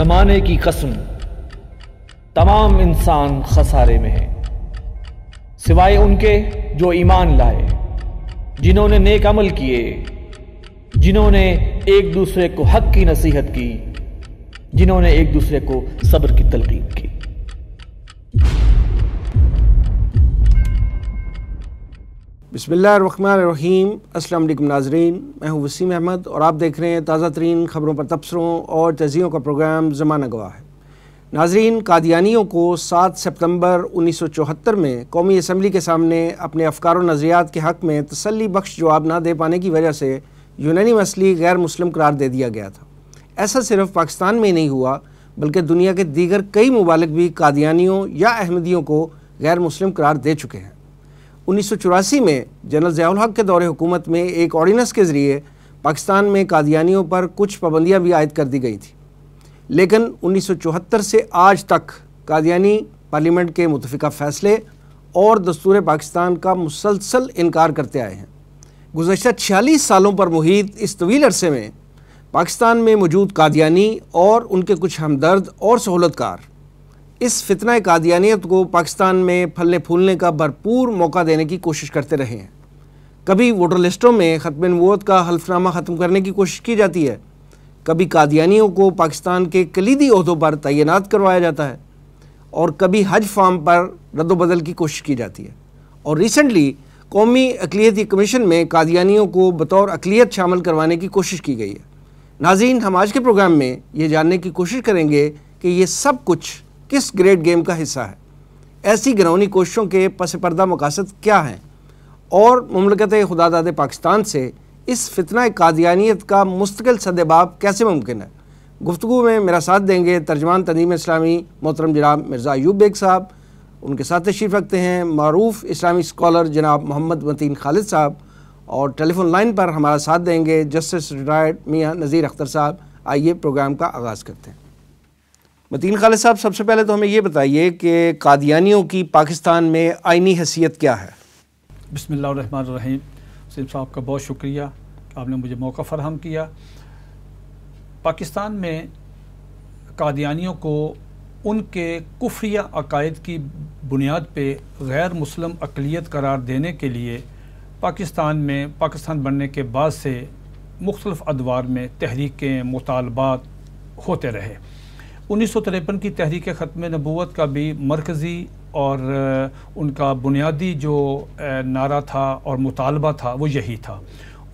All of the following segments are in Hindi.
जमाने की कसम तमाम इंसान खसारे में है। सिवाय उनके जो ईमान लाए, जिन्होंने नेक अमल किए, जिन्होंने एक दूसरे को हक की नसीहत की, जिन्होंने एक दूसरे को सब्र की तलकीन की। बसमीम अल्लाम नाजरीन, मैं हूँ वसीम अहमद और आप देख रहे हैं ताज़ा तरीन ख़बरों पर तबसरों और तजियों का प्रोग्राम ज़माना गवाह है। नाजरीन, कादियानियों को 7 सितंबर 1974 में कौमी असम्बली के सामने अपने अफकार व नज़रियात के हक़ में तसली बख्श जवाब ना दे पाने की वजह से यूनानी मसली गैर मुस्लिम करार दे दिया गया था। ऐसा सिर्फ़ पाकिस्तान में नहीं हुआ, बल्कि दुनिया के दीगर कई ममालिक भी कादियानियों या अहमदियों को गैर मुस्लिम करार दे चुके हैं। उन्नीस सौ चौरासी में जनरल ज़ियाउल हक के दौरे हुकूमत में एक ऑर्डीनेंस के ज़रिए पाकिस्तान में कादियानियों पर कुछ पाबंदियाँ भी आयद कर दी गई थी। लेकिन 1974 से आज तक कादियानी पार्लियामेंट के मुतफ़ा फ़ैसले और दस्तूर पाकिस्तान का मुसलसल इनकार करते आए हैं। गुजशत छियालीस सालों पर मुहित इस तवील अरसे में पाकिस्तान में मौजूद कादियानी और उनके कुछ हमदर्द और सहूलतकार इस फितना कादियानियत को पाकिस्तान में फलने फूलने का भरपूर मौका देने की कोशिश करते रहे हैं। कभी वोटर लिस्टों में ख़त्म नबूत का हल्फनामा ख़त्म करने की कोशिश की जाती है। कभी कादियानियों को पाकिस्तान के कलीदी अहदों पर तैनात करवाया जाता है और कभी हज फार्म पर रद्दबदल की कोशिश की जाती है। और रिसेंटली कौमी अकलीती कमीशन में कादियानियों को बतौर अकलीत शामिल करवाने की कोशिश की गई है। नाजीन हम आज के प्रोग्राम में ये जानने की कोशिश करेंगे कि ये सब कुछ किस ग्रेट गेम का हिस्सा है? ऐसी घरौनी कोशिशों के पस पर्दा मकासद क्या हैं? और ममलकत खुदादाद पाकिस्तान से इस फितना कादियानियत का मुस्तकिल सदबाब कैसे मुमकिन है? गुफ्तु में मेरा साथ देंगे तर्जमान तंजीम इस्लामी मोहतरम जनाब मिर्ज़ा अयूब बेग साहब। उनके साथ तशरीफ़ रखते हैं मरूफ इस्लामी स्कॉलर जनाब मोहम्मद मतीन खालिद साहब। और टेलीफोन लाइन पर हमारा साथ देंगे जस्टिस रिटायर्ड मियाँ नज़ीर अख्तर साहब। आइए प्रोग्राम का आगाज़ करते हैं। मतीन खालिद साहब, सबसे पहले तो हमें ये बताइए कि कादियानियों की पाकिस्तान में आइनी हैसियत क्या है? बसमीम सिम साहब का बहुत शुक्रिया आपने मुझे मौका फ़राहम किया। पाकिस्तान में कादियानियों को उनके कुफ्रिया अकायद की बुनियाद पे गैर मुस्लिम अकलीत करार देने के लिए पाकिस्तान में, पाकिस्तान बनने के बाद से मुख्तलिफ़ अदवार में तहरीकें, मुतालबात होते रहे। उन्नीस सौ तिरपन की तहरीक ख़त्म नबूत का भी मरकज़ी और उनका बुनियादी जो नारा था और मुतालबा था, वो यही था।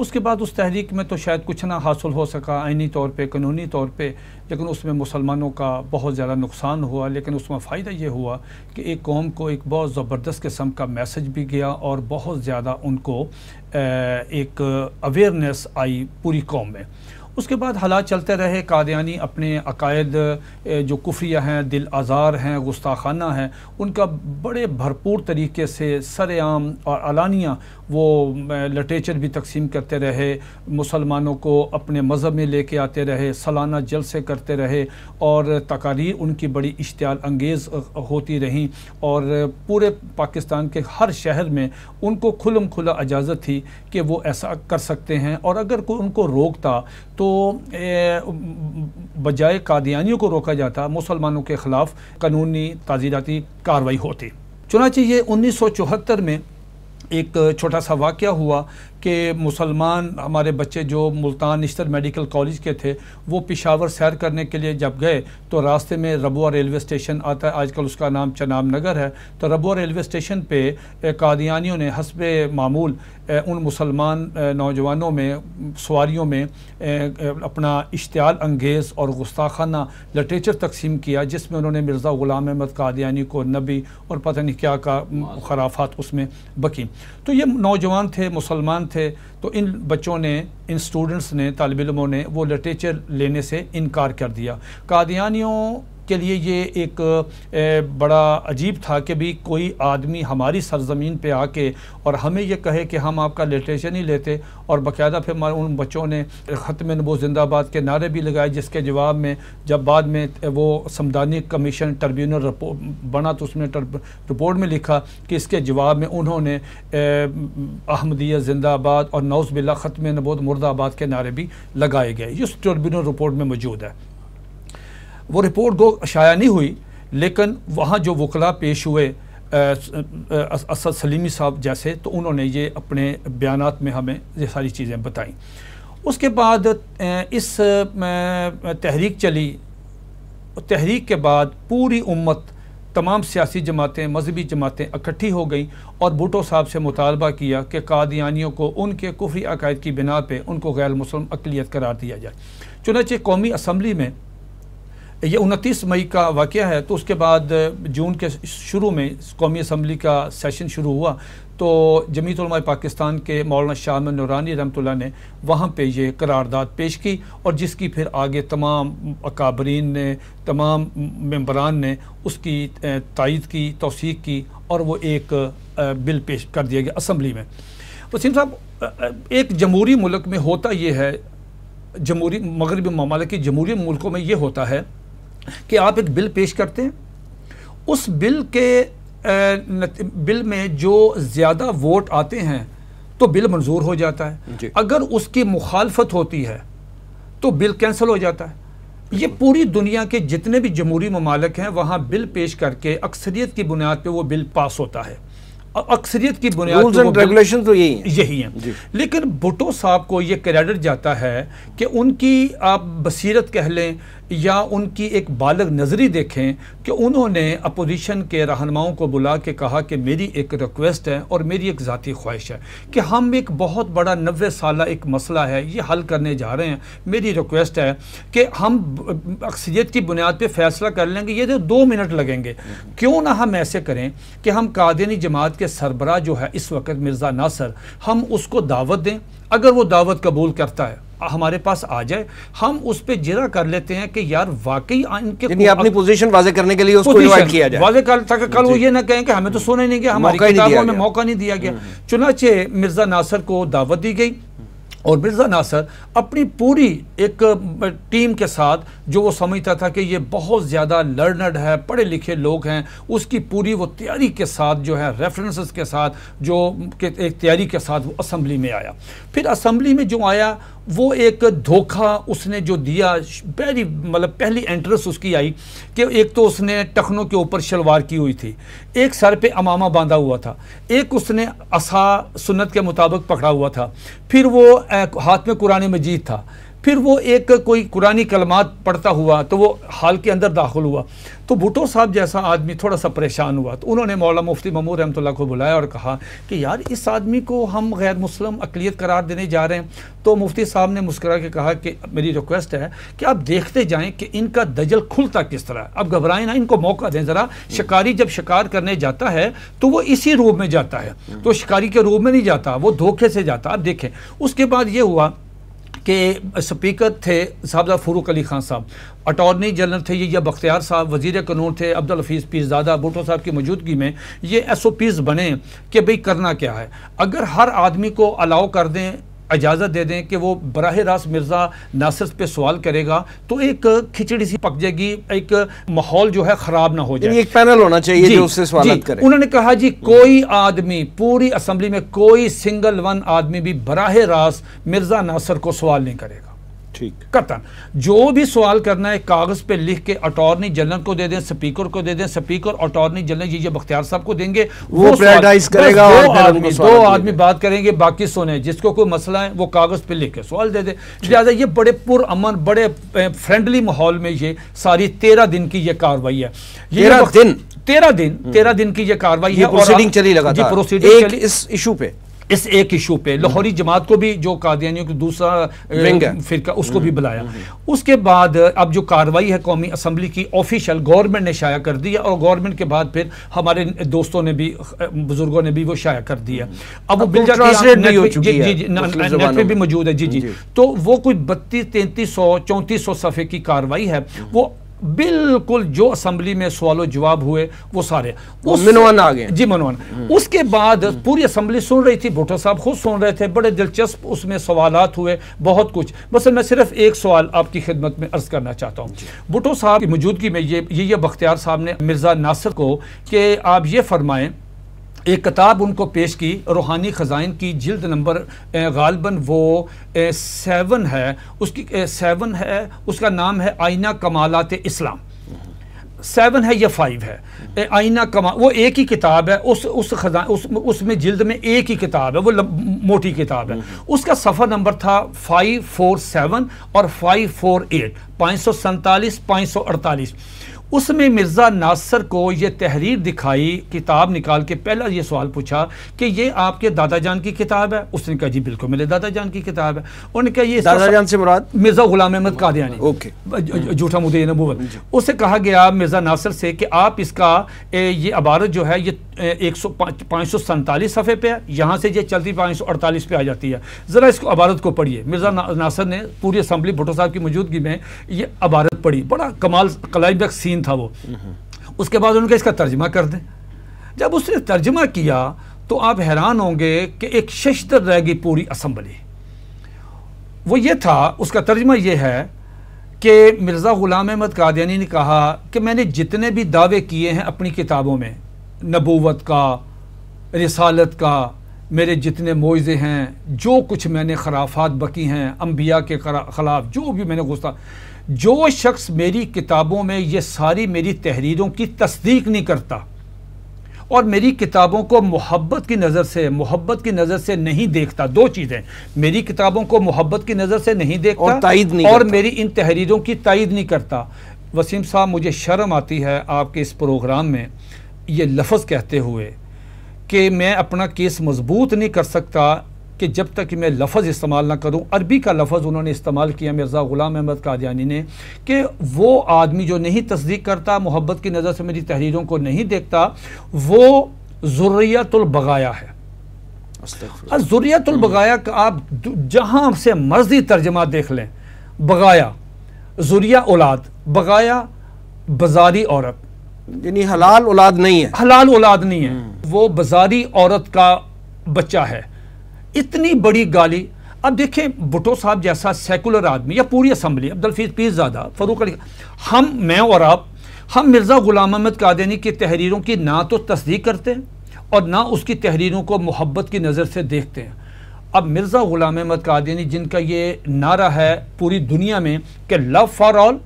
उसके बाद उस तहरीक में तो शायद कुछ ना हासिल हो सका आइनी तौर पे, कानूनी तौर पे, लेकिन उसमें मुसलमानों का बहुत ज़्यादा नुकसान हुआ, लेकिन उसमें फ़ायदा ये हुआ कि एक कौम को एक बहुत ज़बरदस्त किस्म का मैसेज भी गया और बहुत ज़्यादा उनको एक अवेयरनेस आई पूरी कौम में। उसके बाद हालात चलते रहे। कादयानी अपने अकायद जो कुफरिया हैं दिल आज़ार हैं, गुस्ताखाना हैं, उनका बड़े भरपूर तरीके से सरेआम और अलानिया वो लिटरेचर भी तकसीम करते रहे। मुसलमानों को अपने मज़हब में लेके आते रहे, सालाना जलसे करते रहे और तकारीर उनकी बड़ी इश्तियाल अंगेज़ होती रहीं और पूरे पाकिस्तान के हर शहर में उनको खुलम खुला इजाज़त थी कि वो ऐसा कर सकते हैं और अगर कोई उनको रोकता तो तो बजाय कादियानियों को रोका जाता, मुसलमानों के ख़िलाफ़ कानूनी ताज़ीराती कार्रवाई होती। चुनाचे ये उन्नीस सौ चौहत्तर में एक छोटा सा वाक़ हुआ कि मुसलमान हमारे बच्चे जो मुल्तान निश्तर मेडिकल कॉलेज के थे, वो पिशावर सैर करने के लिए जब गए तो रास्ते में रबुआ रेलवे स्टेशन आता है। आजकल उसका नाम चनाब नगर है। तो रबुआ रेलवे स्टेशन पे कादियानियों ने, हसब मामूल उन मुसलमान नौजवानों में, सवारियों में अपना इश्तियाल अंगेज़ और गुस्ताखाना लिटरेचर तकसीम किया, जिसमें उन्होंने मिर्ज़ा ग़ुलाम अहमद कादियानी को नबी और पता नहीं क्या का खराफात उसमें बकी। तो ये नौजवान थे, मुसलमान थे तो इन बच्चों ने, इन स्टूडेंट्स ने, तालब इलमों ने वो लिटरेचर लेने से इनकार कर दिया। कादियानियों के लिए ये एक बड़ा अजीब था कि भी कोई आदमी हमारी सरजमीन पे आके और हमें ये कहे कि हम आपका लिटरेचर नहीं लेते और बाकायदा फिर उन बच्चों ने ख़त्म नबो जिंदाबाद के नारे भी लगाए जिसके जवाब में जब बाद में वो समदानी कमीशन ट्रिब्यूनल बना तो उसमें रिपोर्ट में लिखा कि इसके जवाब में उन्होंने अहमदिया जिंदाबाद और नौज बिल्ला ख़त्म नबोद मुर्दाबाद के नारे भी लगाए गए। इस ट्रिब्यूनल रिपोर्ट में मौजूद है। वो रिपोर्ट गो शाया नहीं हुई, लेकिन वहाँ जो वकला पेश हुए असद सलीमी साहब जैसे तो उन्होंने ये अपने बयान में हमें ये सारी चीज़ें बताई। उसके बाद इस तहरीक चली। तहरीक के बाद पूरी उम्मत, तमाम सियासी जमातें, मजहबी जमातें इकट्ठी हो गई और भुटो साहब से मुतालबा किया कि कादियानियों को उनके कुफरी अकायद की बिना पर उनको गैर मुस्लिम अकलीत करार दिया जाए। चुनाचे कौमी असम्बली में ये उनतीस मई का वाक़ है तो उसके बाद जून के शुरू में कौमी असम्बली का सेशन शुरू हुआ। तो जमीत पाकिस्तान के मौलाना शाह नूरानी रमत ने वहाँ पे ये करारदाद पेश की और जिसकी फिर आगे तमाम अकाबरीन ने, तमाम मम्बरान ने उसकी तायद की, तोसीक की और वो एक बिल पेश कर दिया गया असम्बली में। वसीम साहब एक जमहूरी मुल्क में होता ये है, जमहूरी, मगरबी ममालिक जमहूरी मुल्कों में ये होता है कि आप एक बिल पेश करते हैं। उस बिल के बिल में जो ज़्यादा वोट आते हैं तो बिल मंजूर हो जाता है। अगर उसकी मुखालफत होती है तो बिल कैंसिल हो जाता है। ये पूरी दुनिया के जितने भी जमहूरी ममालक हैं वहाँ बिल पेश करके अक्सरियत की बुनियाद पर वो बिल पास होता है। अक्सरियत की बुनियाद रेगुलेशन तो यही है। यही है। लेकिन भुट्टो साहब को ये क्रेडिट जाता है कि उनकी आप बसीरत कह लें या उनकी एक बालग नज़री देखें कि उन्होंने अपोजिशन के रहनुमाओं को बुला के कहा कि मेरी एक रिक्वेस्ट है और मेरी एक ज़ाती ख्वाहिश है कि हम एक बहुत बड़ा नबे साल एक मसला है, ये हल करने जा रहे हैं। मेरी रिक्वेस्ट है कि हम अक्सरियत की बुनियाद पर फैसला कर लेंगे, ये तो दो मिनट लगेंगे। क्यों ना हम ऐसे करें कि हम कादनी जमात के सरबरा जो है इस वक्त मिर्ज़ा नासर, हम उसको दावत दें अगर वो दावत कबूल करता है हमारे पास आ जाए हम उस पर जिरा कर लेते हैं कि यार वाकई इनके अपनी पोजीशन वाजे करने के लिए उसको इनवाइट किया जाए। वाजे कर ताकि कल वो ये ना कहें कि हमें तो सुने नहीं गया हमारी किताबों में मौका नहीं दिया गया। हम्म। चुनाचे मिर्ज़ा नासर को दावत दी गई। और मिर्ज़ा नासर अपनी पूरी एक टीम के साथ जो वो समझता था कि ये बहुत ज़्यादा लर्नड है पढ़े लिखे लोग हैं, उसकी पूरी वो तैयारी के साथ जो है रेफरेंसेस के साथ, जो के, एक तैयारी के साथ वो असम्बली में आया। फिर असम्बली में जो आया वो एक धोखा उसने जो दिया, पहली मतलब पहली एंट्रेंस उसकी आई कि एक तो उसने टखनों के ऊपर शलवार की हुई थी, एक सर पे अमामा बांधा हुआ था, एक उसने असा सुन्नत के मुताबिक पकड़ा हुआ था, फिर वो हाथ में कुरान मजीद था फिर वो एक कोई कुरानी कलमात पढ़ता हुआ तो वो हाल के अंदर दाखिल हुआ। तो भुटो साहब जैसा आदमी थोड़ा सा परेशान हुआ। तो उन्होंने मौला मुफ्ती ममूर रहमत को बुलाया और कहा कि, यार, इस आदमी को हम गैर मुस्लिम अकलीत करार देने जा रहे हैं। तो मुफ्ती साहब ने मुस्करा के कहा कि, मेरी रिक्वेस्ट है कि आप देखते जाएँ कि इनका दजल खुलता किस तरह अब घबराएँ ना, इनको मौका दें ज़रा। शिकारी जब शिकार करने जाता है तो वो इसी रूप में जाता है। तो शिकारी के रूप में नहीं जाता, वो धोखे से जाता। आप देखें, उसके बाद ये हुआ कि स्पीकर थे साहबजा फारूक अली खान साहब, अटॉर्नी जनरल थे ये बख्तियार साहब वज़ीर कानून थे, अब्दुल हफीज़ पीरजादा भुटो साहब की मौजूदगी में ये एस ओ पीज़ बने कि भाई करना क्या है? अगर हर आदमी को अलाउ कर दें इजाज़त दे दें कि वो बरह रास्त मिर्ज़ा नासिर पे सवाल करेगा तो एक खिचड़ी सी पक जाएगी एक माहौल जो है ख़राब ना हो जाए। एक पैनल होना चाहिए जो उससे सवाल करे। उन्होंने कहा जी कोई आदमी पूरी असम्बली में कोई सिंगल वन आदमी भी बराह रास्त मिर्ज़ा नासिर को सवाल नहीं करेगा। ठीक। कतन जो भी सवाल करना है कागज़ पे लिख के अटॉर्नी जनरल को दे दें स्पीकर को दे दें speaker attorney general ji Bakhtiar साहब को देंगे वो, वो करेगा दो आदमी दो आदमी बात करेंगे बाकी सुने जिसको कोई मसला है वो कागज़ पे लिख के सवाल दे दे। लिहाजा ये बड़े पुरअमन बड़े फ्रेंडली माहौल में ये सारी तेरह दिन की ये कार्रवाई है। तेरह दिन? तेरह दिन तेरह दिन की ये कार्रवाई है प्रोसीडिंग चली लगा प्रोसीडिंग इस इशू पे। इस एक इशू पे लाहौरी जमात को भी जो कादियानियों की दूसरा फिरका उसको भी बुलाया। उसके बाद अब जो कार्रवाई है कौमी असम्बली की ऑफिशियल गवर्नमेंट ने शाया कर दिया और गवर्नमेंट के बाद फिर हमारे दोस्तों ने भी बुज़ुर्गों ने भी वो शाया कर दिया। अब वो बिल नेट पे भी मौजूद है जी जी। तो वो कोई बत्तीस तैंतीस सौ चौंतीस सौ सफ़े की कार्रवाई है। वो बिल्कुल जो असम्बली में सवाल जवाब हुए वो सारे। मनोवन आ गए। जी मनोवन उसके बाद पूरी असम्बली सुन रही थी भुट्टो साहब खुद सुन रहे थे बड़े दिलचस्प उसमें सवाल हुए बहुत कुछ। बस मैं सिर्फ़ एक सवाल आपकी खिदमत में अर्ज़ करना चाहता हूँ। भुट्टो साहब की मौजूदगी में ये ये बख्तियार साहब ने मिर्ज़ा नासिर को कि आप ये फरमाएँ एक किताब उनको पेश की रूहानी ख़जाइन की जिल्द नंबर गालबन वो सेवन है। उसकी सेवन है उसका नाम है आइना कमालत इस्लाम। सेवन है या फाइव है? आईना कमा वो एक ही किताब है उस उस खजा उस उसमें जिल्द में एक ही किताब है वो लब, मोटी किताब है। उसका सफ़र नंबर था फाइव फोर सेवन और फाइव फोर एट पाँच सौ सैंतालीस पाँच सौ अड़तालीस। उसमें मिर्ज़ा नासर को ये तहरीर दिखाई किताब निकाल के पहला ये सवाल पूछा कि ये आपके दादा जान की किताब है? उसने कहा जी बिल्कुल मेरे दादा जान की किताब है। उन्होंने कहा ये दादा जान से मुराद? मिर्ज़ा गुलाम अहमद कादियानी। ओके। झूठा मुद्दे नबूवत उससे कहा गया मिर्ज़ा नासर से कि आप इसका ये अबारत जो है ये एक सौ पाँच सौ सैंतालीस सफ़े पे है। यहाँ से ये चलती पाँच सौ अड़तालीस पे आ जाती है। ज़रा इसको अबारत को पढ़िए। मिर्ज़ा नासर ने पूरी असम्बली भुट्टो साहब की मौजूदगी में ये अबारत पढ़ी। बड़ा कमाल कलाइबक सीन था वो। उसके बाद उनका इसका तर्जमा कर दें। जब उसने तर्जमा किया तो आप हैरान होंगे कि एक शशतर रह गई पूरी असम्बली। वो ये था, उसका तर्जमा ये है कि मिर्ज़ा ग़ुलाम अहमद कादियानी ने कहा कि मैंने जितने भी दावे किए हैं अपनी किताबों में, नबूवत का, रिसालत का, मेरे जितने मुआवजे हैं, जो कुछ मैंने खराफात बकी हैं अम्बिया के ख़िलाफ़ जो भी मैंने गुस्सा जो शख्स मेरी किताबों में ये सारी मेरी तहरीरों की तस्दीक नहीं करता और मेरी किताबों को मोहब्बत की नज़र से मोहब्बत की नज़र से नहीं देखता दो चीज़ें मेरी किताबों को मोहब्बत की नज़र से नहीं देखता और नहीं और मेरी इन तहरीरों की तायद नहीं करता। वसीम साहब मुझे शर्म आती है आपके इस प्रोग्राम में ये लफ्ज़ कहते हुए कि मैं अपना केस मज़बूत नहीं कर सकता कि जब तक मैं लफ्ज़ इस्तेमाल ना करूँ अरबी का लफ्ज़ उन्होंने इस्तेमाल किया मिर्ज़ा ग़ुलाम अहमद कादयानी ने कि वो आदमी जो नहीं तस्दीक करता मोहब्बत की नज़र से मेरी तहरीरों को नहीं देखता वो ज़ुर्रियतुलबगाया है। ज़ुर्रियतुलबगाया का आप जहाँ से मर्ज़ी तर्जमा देख लें बगाया ज़ुरिया औलाद बगाया बाजारी औरत। यानी हलाल औलाद नहीं है। हलाल औलाद नहीं है। हम्म। वो बाजारी औरत का बच्चा है। इतनी बड़ी गाली। अब देखें भुटो साहब जैसा सेकुलर आदमी या पूरी असम्बली अब्दुल फ़ीस पीस ज़्यादा फरूक अली, हम, मैं और आप, हम मिर्ज़ा ग़ुलाम अहमद कादनी की तहरीरों की ना तो तस्दीक करते हैं और ना उसकी तहरीरों को मोहब्बत की नज़र से देखते हैं। अब मिर्ज़ा ग़ुलाम अहमद कादनी, जिनका ये नारा है पूरी दुनिया में कि love for all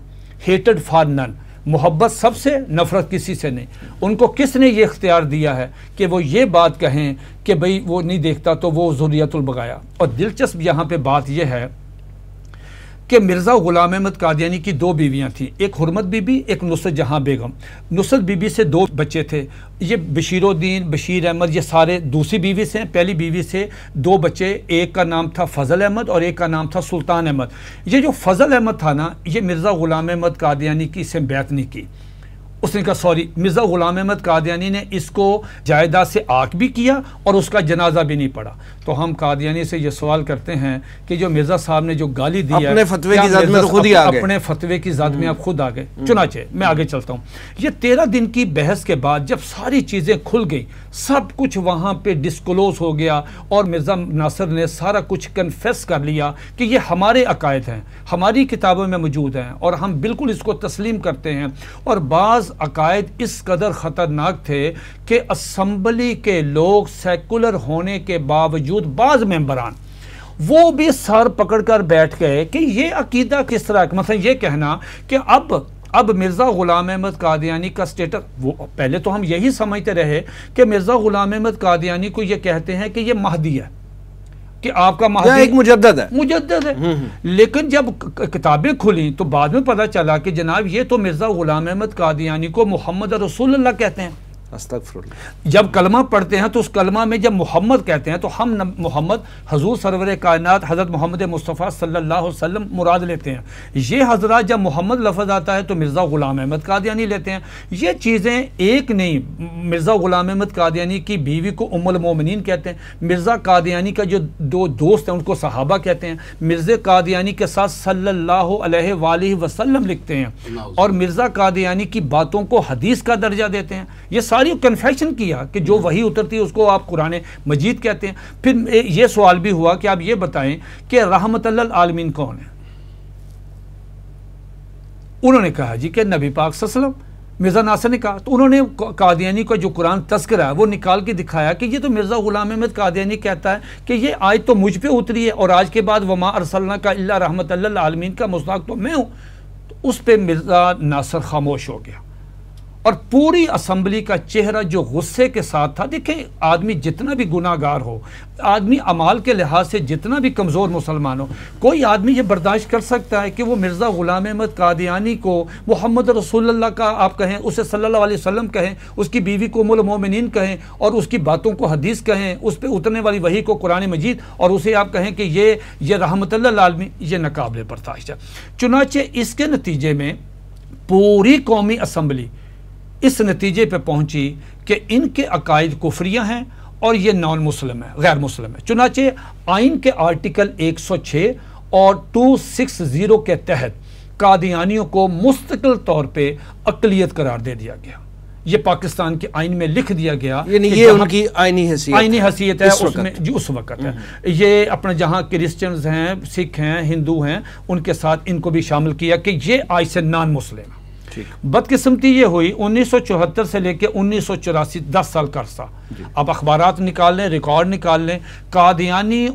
hated for none मोहब्बत सबसे, नफ़रत किसी से नहीं। उनको किसने ये इख्तियार दिया है कि वो ये बात कहें कि भाई वो नहीं देखता तो वो ज़रूरियतुल बगाया। और दिलचस्प यहाँ पे बात यह है कि मिर्ज़ा ग़ुलाम अहमद कादियानी की दो बीवियाँ थीं। एक हरमत बीबी, एक नुसरत जहाँ बेगम। नुसरत बीबी से दो बच्चे थे। ये बशीरुद्दीन, बशीर अहमद, ये सारे दूसरी बीवी से हैं। पहली बीवी से दो बच्चे, एक का नाम था फ़ज़ल अहमद और एक का नाम था सुल्तान अहमद। ये जो फ़ज़ल अहमद था ना, ये मिर्ज़ा ग़ुलाम अहमद कादियानी की से बैत नहीं की। उसने कहा, सॉरी, मिर्ज़ा ग़ुलाम अहमद कादियानी ने इसको जायदाद से आक भी किया और उसका जनाजा भी नहीं पड़ा। तो हम कादियानी से ये सवाल करते हैं कि जो मिर्ज़ा साहब ने जो गाली दी अपने फतवे की जात में तो खुद ही आ गए अपने फतवे की जात में आप खुद आ गए हम्म। चुनाचे मैं आगे चलता हूँ। ये तेरह दिन की बहस के बाद जब सारी चीज़ें खुल गई सब कुछ वहाँ पे डिस्क्लोज हो गया और मिर्ज़ा नासर ने सारा कुछ कन्फेस कर लिया कि ये हमारे अकायद हैं हमारी किताबों में मौजूद हैं और हम बिल्कुल इसको तस्लीम करते हैं। और बाज़ अकायद इस कदर ख़तरनाक थे कि असम्बली के लोग सेकुलर होने के बावजूद बाज़ मेम्बरान वो भी सर पकड़ कर बैठ गए कि ये अकीदा किस तरह मतलब ये कहना कि अब अब मिर्ज़ा ग़ुलाम अहमद कादियानी का स्टेटस वो पहले तो हम यही समझते रहे कि मिर्ज़ा ग़ुलाम अहमद कादियानी को ये कहते हैं कि ये महदी है। कि आपका महदी एक मुजद है। मुजद है। हम्म, हम्म। लेकिन जब किताबें खुली तो बाद में पता चला कि जनाब ये तो मिर्ज़ा ग़ुलाम अहमद कादियानी को मोहम्मद रसूल कहते हैं। जब कलमा पढ़ते हैं तो उस कलमा में जब मोहम्मद कहते हैं तो हम मोहम्मद हजूर सरवर कायनात हज़रत मोहम्मद मुस्तफ़ा सल्लल्लाहु अलैहि वसल्लम मुराद लेते हैं। ये हज़रत जब मोहम्मद लफज आता है तो मिर्ज़ा ग़ुलाम अहमद कादियानी लेते हैं। ये चीज़ें एक नहीं मिर्ज़ा ग़ुलाम अहमद कादियानी की बीवी को उमुलमोमिन कहते हैं। मिर्ज़ा कादियानी का जो दो दोस्त हैं उनको सहाबा कहते हैं। मिर्ज़ा कादियानी के साथ सल्लल्लाहु अलैहि वसल्लम लिखते हैं। और मिर्ज़ा कादियानी की बातों को हदीस का दर्जा देते हैं। ये सारी कन्फेशन किया कि जो वही उतरती है, उसको आप कुरान मजीद कहते हैं। फिर ये सवाल भी हुआ कि आप ये बताएँ कि रहमत आलमीन कौन है? उन्होंने कहा जी कि नबी पाक सलम मिर्ज़ा नासर ने कहा तो उन्होंने कादियानी का जो कुरान तस्करा है वो निकाल के दिखाया कि ये तो मिर्ज़ा ग़ुलाम अहमद कादियानी कहता है कि ये आज तो मुझ पर उतरी है और आज के बाद वमा अरसलना का अल्लाह रहमत आलमीन का मुस्ताक तो मैं हूँ। तो उस पर मिर्ज़ा नासर खामोश हो गया। और पूरी असम्बली का चेहरा जो गुस्से के साथ था, देखें, आदमी जितना भी गुनागार हो, आदमी अमाल के लिहाज से जितना भी कमज़ोर मुसलमान हो, कोई आदमी ये बर्दाश्त कर सकता है कि वो मिर्ज़ा ग़ुलाम अहमद कादियानी को मोहम्मद रसूलुल्लाह का आप कहें, उसे सल्लल्लाहु अलैहि वसल्लम कहें, उसकी बीवी को मोमिन कहें और उसकी बातों को हदीस कहें, उस पर उतरने वाली वही को कुरान मजीद और उसे आप कहें कि ये ये रहमत आलमी, ये नाकबिल बर्दाश्त है। चुनाचे इसके नतीजे में पूरी कौमी असम्बली इस नतीजे पर पहुँची कि इनके अकायद कुफरियाँ हैं और ये नॉन मुस्लिम है गैर मुस्लिम है। चुनाचे आइन के आर्टिकल 106 और 260 के तहत कादियानियों को मुस्तकिल तौर पे अकलीत करार दे दिया गया। ये पाकिस्तान के आइन में लिख दिया गया ये उनकी आइनी हैसियत आइनी हैसियत है उसमें जो उस वक्त है। हम्म। ये अपने जहाँ क्रिश्चियंस हैं सिख हैं हिंदू हैं उनके साथ इनको भी शामिल किया कि ये आज से नॉन मुस्लिम बदकिस्मती ये हुई उन्नीस सौ चौहत्तर से लेकर उन्नीस सौ चौरासी दस साल का अरसा। अब अखबार निकाल लें रिकॉर्ड निकाल लें कादियानी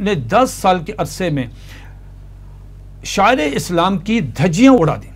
ने दस साल के अरसे में शायर इस्लाम की धज्जियाँ उड़ा दी।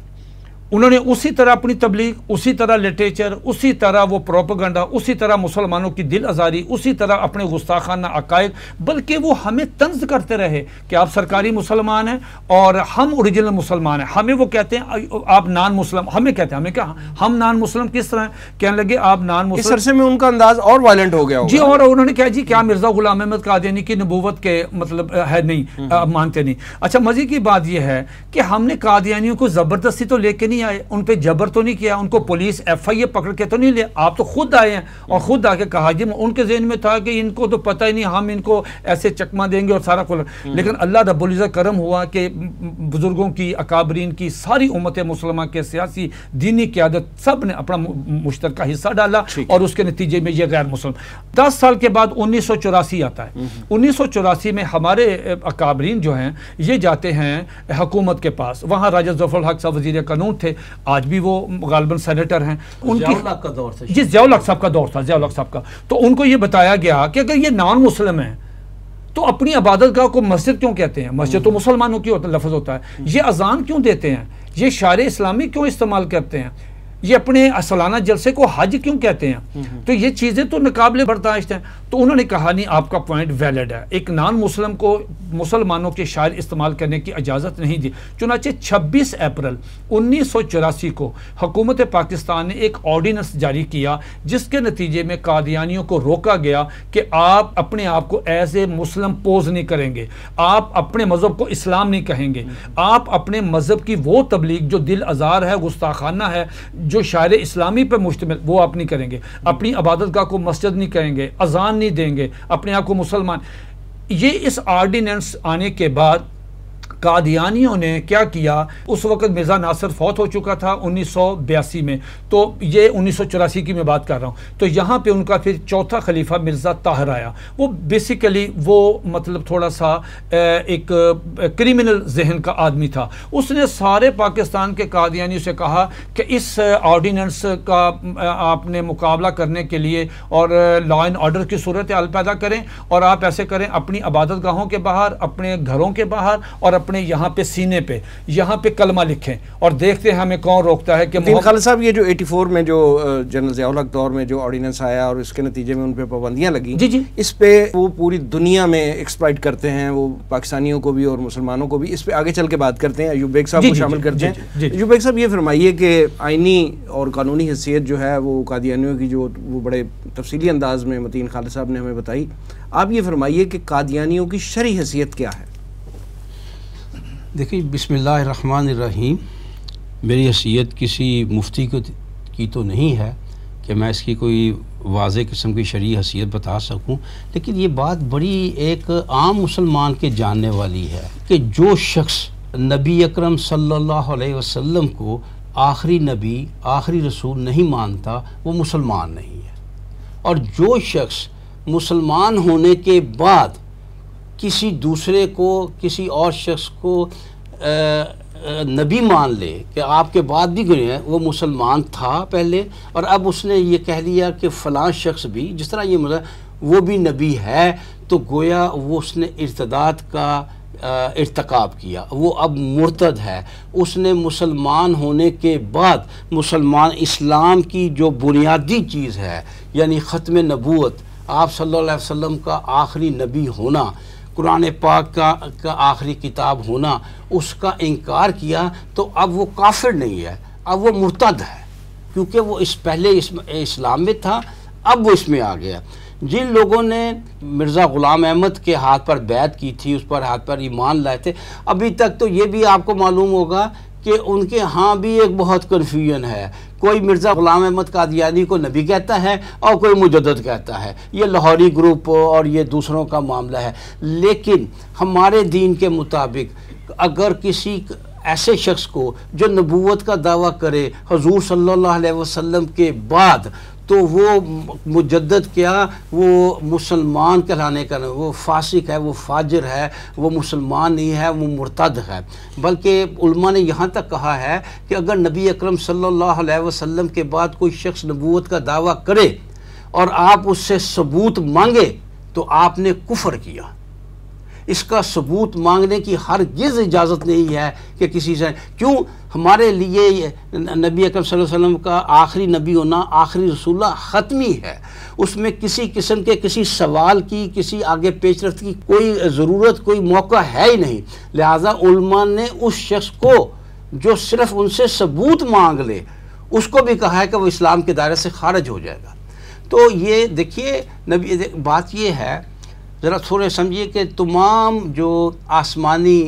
उन्होंने उसी तरह अपनी तबलीग उसी तरह लिटरेचर उसी तरह वो प्रोपोगंडा उसी तरह मुसलमानों की दिल आज़ारी उसी तरह अपने गुस्ताखाना अकायद बल्कि वो हमें तंज करते रहे कि आप सरकारी मुसलमान हैं और हम ओरिजिनल मुसलमान हैं। हमें वो कहते हैं आप नान मुस्लिम हमें कहते हैं हमें क्या हम नान मुस्लिम किस तरह कहने लगे आप नान मुस्लिम में उनका अंदाज और वायलेंट हो गया जी और उन्होंने कहा जी क्या मिर्ज़ा गुलाम अहमद कादियानी की नबूवत के मतलब है नहीं हम्म। मानते नहीं? अच्छा मज़े की बात यह है कि हमने कादियानियों को ज़बरदस्ती तो लेके नहीं नहीं आए उन पर जबर तो नहीं किया उनको पुलिस एफ़ आई ए पकड़ के तो नहीं लिया आप तो खुद आए हैं और खुद आके कहा जी उनके जहन में था कि इनको तो पता ही नहीं हम इनको ऐसे चकमा देंगे और सारा कुल। हम्म। लेकिन अल्लाह रबुल्ज़ा करम हुआ कि बुज़ुर्गों की अकाबरीन की सारी उम्मत मुसलमान के सियासी दीनी क्यादत सबने अपना मुश्तर हिस्सा डाला और उसके नतीजे में ये गैर मुसलम। दस साल के बाद उन्नीस सौ चौरासी आता है। हम्म। उन्नीस सौ चौरासी में हमारे अकाबरीन जो हैं ये जाते हैं हुकूमत के पास। वहाँ राजा ज़फ़र हक साहब वज़ीर कानून थे। थे आज भी वो गालबन सेनेटर हैं। उनकी का दौर था जी जयाउल साहब का दौर था जयाउल साहब का। तो उनको ये बताया गया कि अगर ये नॉन मुस्लिम है तो अपनी आबादत गाह को मस्जिद क्यों कहते हैं? मस्जिद तो मुसलमानों की होता लफ्ज़ होता है। ये अजान क्यों देते हैं? ये शार इस्लामी क्यों इस्तेमाल करते हैं? ये अपने सालाना जलसे को हज क्यों कहते हैं? तो ये चीज़ें तो नाकबले बर्दाश्त हैं। तो उन्होंने कहा नहीं आपका पॉइंट वैलिड है। एक नान मुस्लिम को मुसलमानों के शायर इस्तेमाल करने की इजाज़त नहीं दी। चुनाचे 26 अप्रैल उन्नीस को हुकूमत पाकिस्तान ने एक ऑर्डीनेंस जारी किया जिसके नतीजे में कादियानियों को रोका गया कि आप अपने आप को एज ए मुस्लिम पोज नहीं करेंगे। आप अपने मज़हब को इस्लाम नहीं कहेंगे। आप अपने मज़हब की वो तबलीग जो दिल आज़ार है गुस्ताखाना है जो शायर इस्लामी पर मुश्तमिल, वो आप नहीं करेंगे। अपनी अबादत गाह को मस्जिद नहीं कहेंगे अजान नहीं देंगे, अपने आप को मुसलमान। ये इस आर्डीनेंस आने के बाद कादियानियों ने क्या किया? उस वक्त मिर्ज़ा नासिर फौत हो चुका था उन्नीस सौ बयासी में। तो ये उन्नीस सौ चौरासी की मैं बात कर रहा हूँ। तो यहाँ पे उनका फिर चौथा खलीफा मिर्ज़ा ताहर आया। वो बेसिकली वो मतलब थोड़ा सा एक क्रिमिनल जहन का आदमी था। उसने सारे पाकिस्तान के कादियानियों से कहा कि इस ऑर्डीनेंस का आपने मुकाबला करने के लिए और लॉ एंड ऑर्डर की सूरत हाल पैदा करें और आप ऐसे करें, अपनी अबादत गाहों के बाहर, अपने घरों के बाहर और अपने यहाँ पे सीने पे यहाँ पे कलमा लिखें और देखते हैं हमें कौन रोकता है कि खालिद साहब ये जो 84 में जो जनरल जयाउल दौर में जो ऑर्डिनेंस आया और इसके नतीजे में उन पर पाबंदियाँ लगी जी जी। इस पे वो पूरी दुनिया में एक्सप्लाइट करते हैं वो पाकिस्तानियों को भी और मुसलमानों को भी। इस पर आगे चल के बात करते हैं अयूब बेग साहब को शामिल करते हैं। अयूब बेग साहब ये फरमाइए कि आइनी और कानूनी हैसियत जो है वो कादियानियों की जो वो बड़े तफसीली अंदाज में मतीन खालिद साहब ने हमें बताई। आप ये फरमाइए कि कादियानियों की शरी हैसियत क्या है? देखिए बिसमीम मेरी हैसियत किसी मुफ्ती को की तो नहीं है कि मैं इसकी कोई वाज किस्म की शरी हैसियत बता सकूँ, लेकिन ये बात बड़ी एक आम मुसलमान के जानने वाली है कि जो शख्स नबी अकरम सल्लल्लाहु अलैहि वसल्लम को आखिरी नबी, आखिरी रसूल नहीं मानता, वो मुसलमान नहीं है। और जो शख्स मुसलमान होने के बाद किसी दूसरे को, किसी और शख्स को नबी मान ले कि आपके बाद भी कोई है, वो मुसलमान था पहले, और अब उसने ये कह लिया कि फ़लाँ शख्स भी, जिस तरह ये मतलब वो भी नबी है तो गोया वो उसने इर्तदाद का इरतकब किया, वो अब मुर्तद है। उसने मुसलमान होने के बाद, मुसलमान इस्लाम की जो बुनियादी चीज़ है, यानी ख़त्म नबूत आप सल्लल्लाहु अलैहि वसल्लम का आखिरी नबी होना कुरान पाक का का आखिरी किताब होना उसका इनकार किया तो अब वो काफिर नहीं है अब वो मुर्तद है क्योंकि वो इस पहले इस, इस्लाम में था अब वो इसमें आ गया। जिन लोगों ने मिर्ज़ा ग़ुलाम अहमद के हाथ पर बैत की थी उस पर हाथ पर ईमान लाए थे अभी तक तो ये भी आपको मालूम होगा कि उनके यहाँ भी एक बहुत कन्फ्यूज़न है। कोई मिर्ज़ा ग़ुलाम अहमद कादियानी को नबी कहता है और कोई मुजद कहता है। ये लाहौरी ग्रुप और ये दूसरों का मामला है। लेकिन हमारे दीन के मुताबिक अगर किसी ऐसे शख्स को जो नबूत का दावा करे, हजूर सल्ला वसल्लम के बाद तो वो मुजद क्या, वो मुसलमान कहलाने का वो फासिक है, वो फाजर है, वो मुसलमान नहीं है, वो मुर्तद है। बल्कि उलमा ने यहाँ तक कहा है कि अगर नबी अकरम सल्लल्लाहु अलैहि वसल्लम के बाद कोई शख्स नबूत का दावा करे और आप उससे सबूत मांगे तो आपने कुफर किया। इसका सबूत मांगने की हर गिज़ इजाज़त नहीं है कि किसी से। क्यों? हमारे लिए नबी अकरम वसल्लम का आखिरी नबी होना, आखिरी रसूला ख़त्मी है उसमें किसी किस्म के किसी सवाल की, किसी आगे पेश रफ्त की कोई ज़रूरत, कोई मौका है ही नहीं। लिहाजा उलमा ने उस शख्स को, जो सिर्फ़ उनसे सबूत मांग ले, उसको भी कहा है कि वो इस्लाम के दायरे से खारिज हो जाएगा। तो ये देखिए, नबी, बात ये है ज़रा थोड़े समझिए कि तमाम जो आसमानी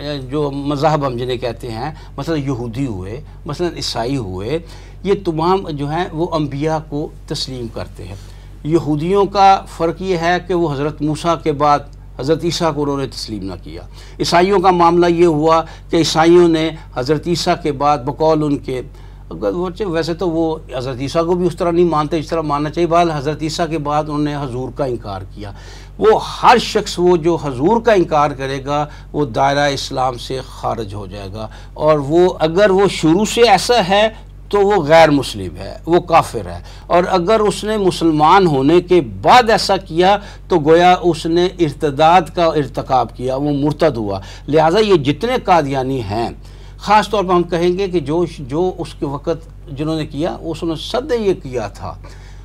जो मज़हब हम जिन्हें कहते हैं, मसलन यहूदी हुए, मसलन ईसाई हुए, ये तमाम जो हैं वो अम्बिया को तस्लीम करते हैं। यहूदियों का फ़र्क ये है कि वो हज़रत मूसा के बाद, हज़रत ईसा को उन्होंने तस्लीम ना किया। ईसाइयों का मामला ये हुआ कि ईसाइयों ने हज़रत ईसा के बाद बकौल उनके वैसे तो वो हज़रत ईसा को भी उस तरह नहीं मानते इस तरह मानना चाहिए बाद हज़रत ईसा के बाद उन्होंने हजूर का इनकार किया। वो हर शख्स वो जो हजूर का इनकार करेगा, वो दायरा इस्लाम से खारिज हो जाएगा। और वो अगर वो शुरू से ऐसा है तो वो गैर मुस्लिम है, वो काफिर है। और अगर उसने मुसलमान होने के बाद ऐसा किया तो गोया उसने इर्तदाद का इरतकब किया, वो मुर्तद हुआ। लिहाजा ये जितने कादियानी हैं ख़ास तौर पर हम कहेंगे कि जो जो उसके वक़्त जिन्होंने किया उसने सद ये किया था।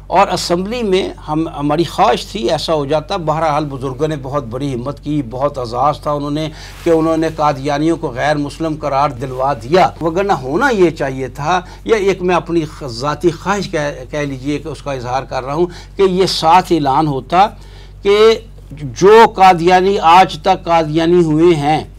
और असम्बली में हम, हमारी ख्वाहिश थी, ऐसा हो जाता। बहरहाल बुज़ुर्गों ने बहुत बड़ी हिम्मत की, बहुत एजाज़ था उन्होंने कि उन्होंने कादियानियों को गैर मुस्लिम करार दिलवा दिया। वगरना होना ये चाहिए था, या एक मैं अपनी ज़ाती ख्वाहिश कह कह लीजिए कि उसका इजहार कर रहा हूँ कि ये साथ ऐलान होता कि जो कादियानी, आज तक कादियानी हुए हैं,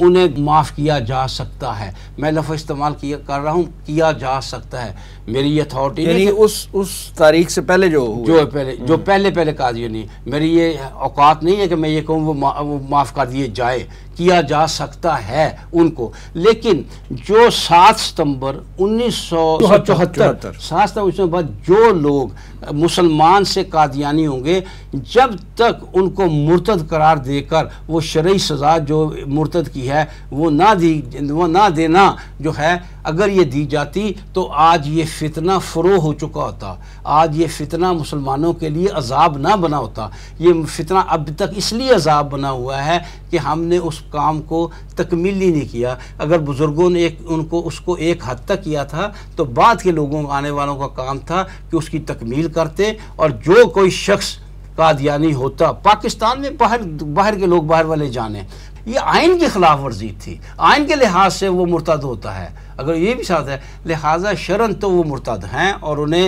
उन्हें माफ़ किया जा सकता है। मैं लफ इस्तेमाल किया, कर रहा हूँ, किया जा सकता है। मेरी अथॉरिटी यानी उस उस तारीख से पहले जो जो पहले जो पहले पहले कादिया नहीं मेरी ये औकात नहीं है कि मैं ये कहूँ वो, मा, वो माफ़ कर दिए जाए किया जा सकता है उनको। लेकिन जो सात सितंबर उन्नीस सौ चौहत्तर। सात सितंबर बाद जो लोग मुसलमान से कादियानी होंगे जब तक उनको मुर्तद करार देकर वो शरय सज़ा जो मुर्तद की है वो ना दी वो ना देना जो है अगर ये दी जाती तो आज ये फितना फ़रो हो चुका होता। आज ये फितना मुसलमानों के लिए अजाब ना बना होता। ये फितना अब तक इसलिए अजाब बना हुआ है कि हमने उस काम को तकमील ही नहीं किया। अगर बुज़ुर्गों ने एक, उनको उसको एक हद तक किया था तो बाद के लोगों, आने वालों का काम था कि उसकी तकमील करते और जो कोई शख्स कादयानी होता, पाकिस्तान में बाहर बाहर के लोग बाहर वाले जाने। ये आइन की खिलाफ वर्जी थी। आइन के लिहाज से वो मुर्तद होता है। अगर ये भी साथ है लिहाजा शरण तो वो मुर्तद हैं और उन्हें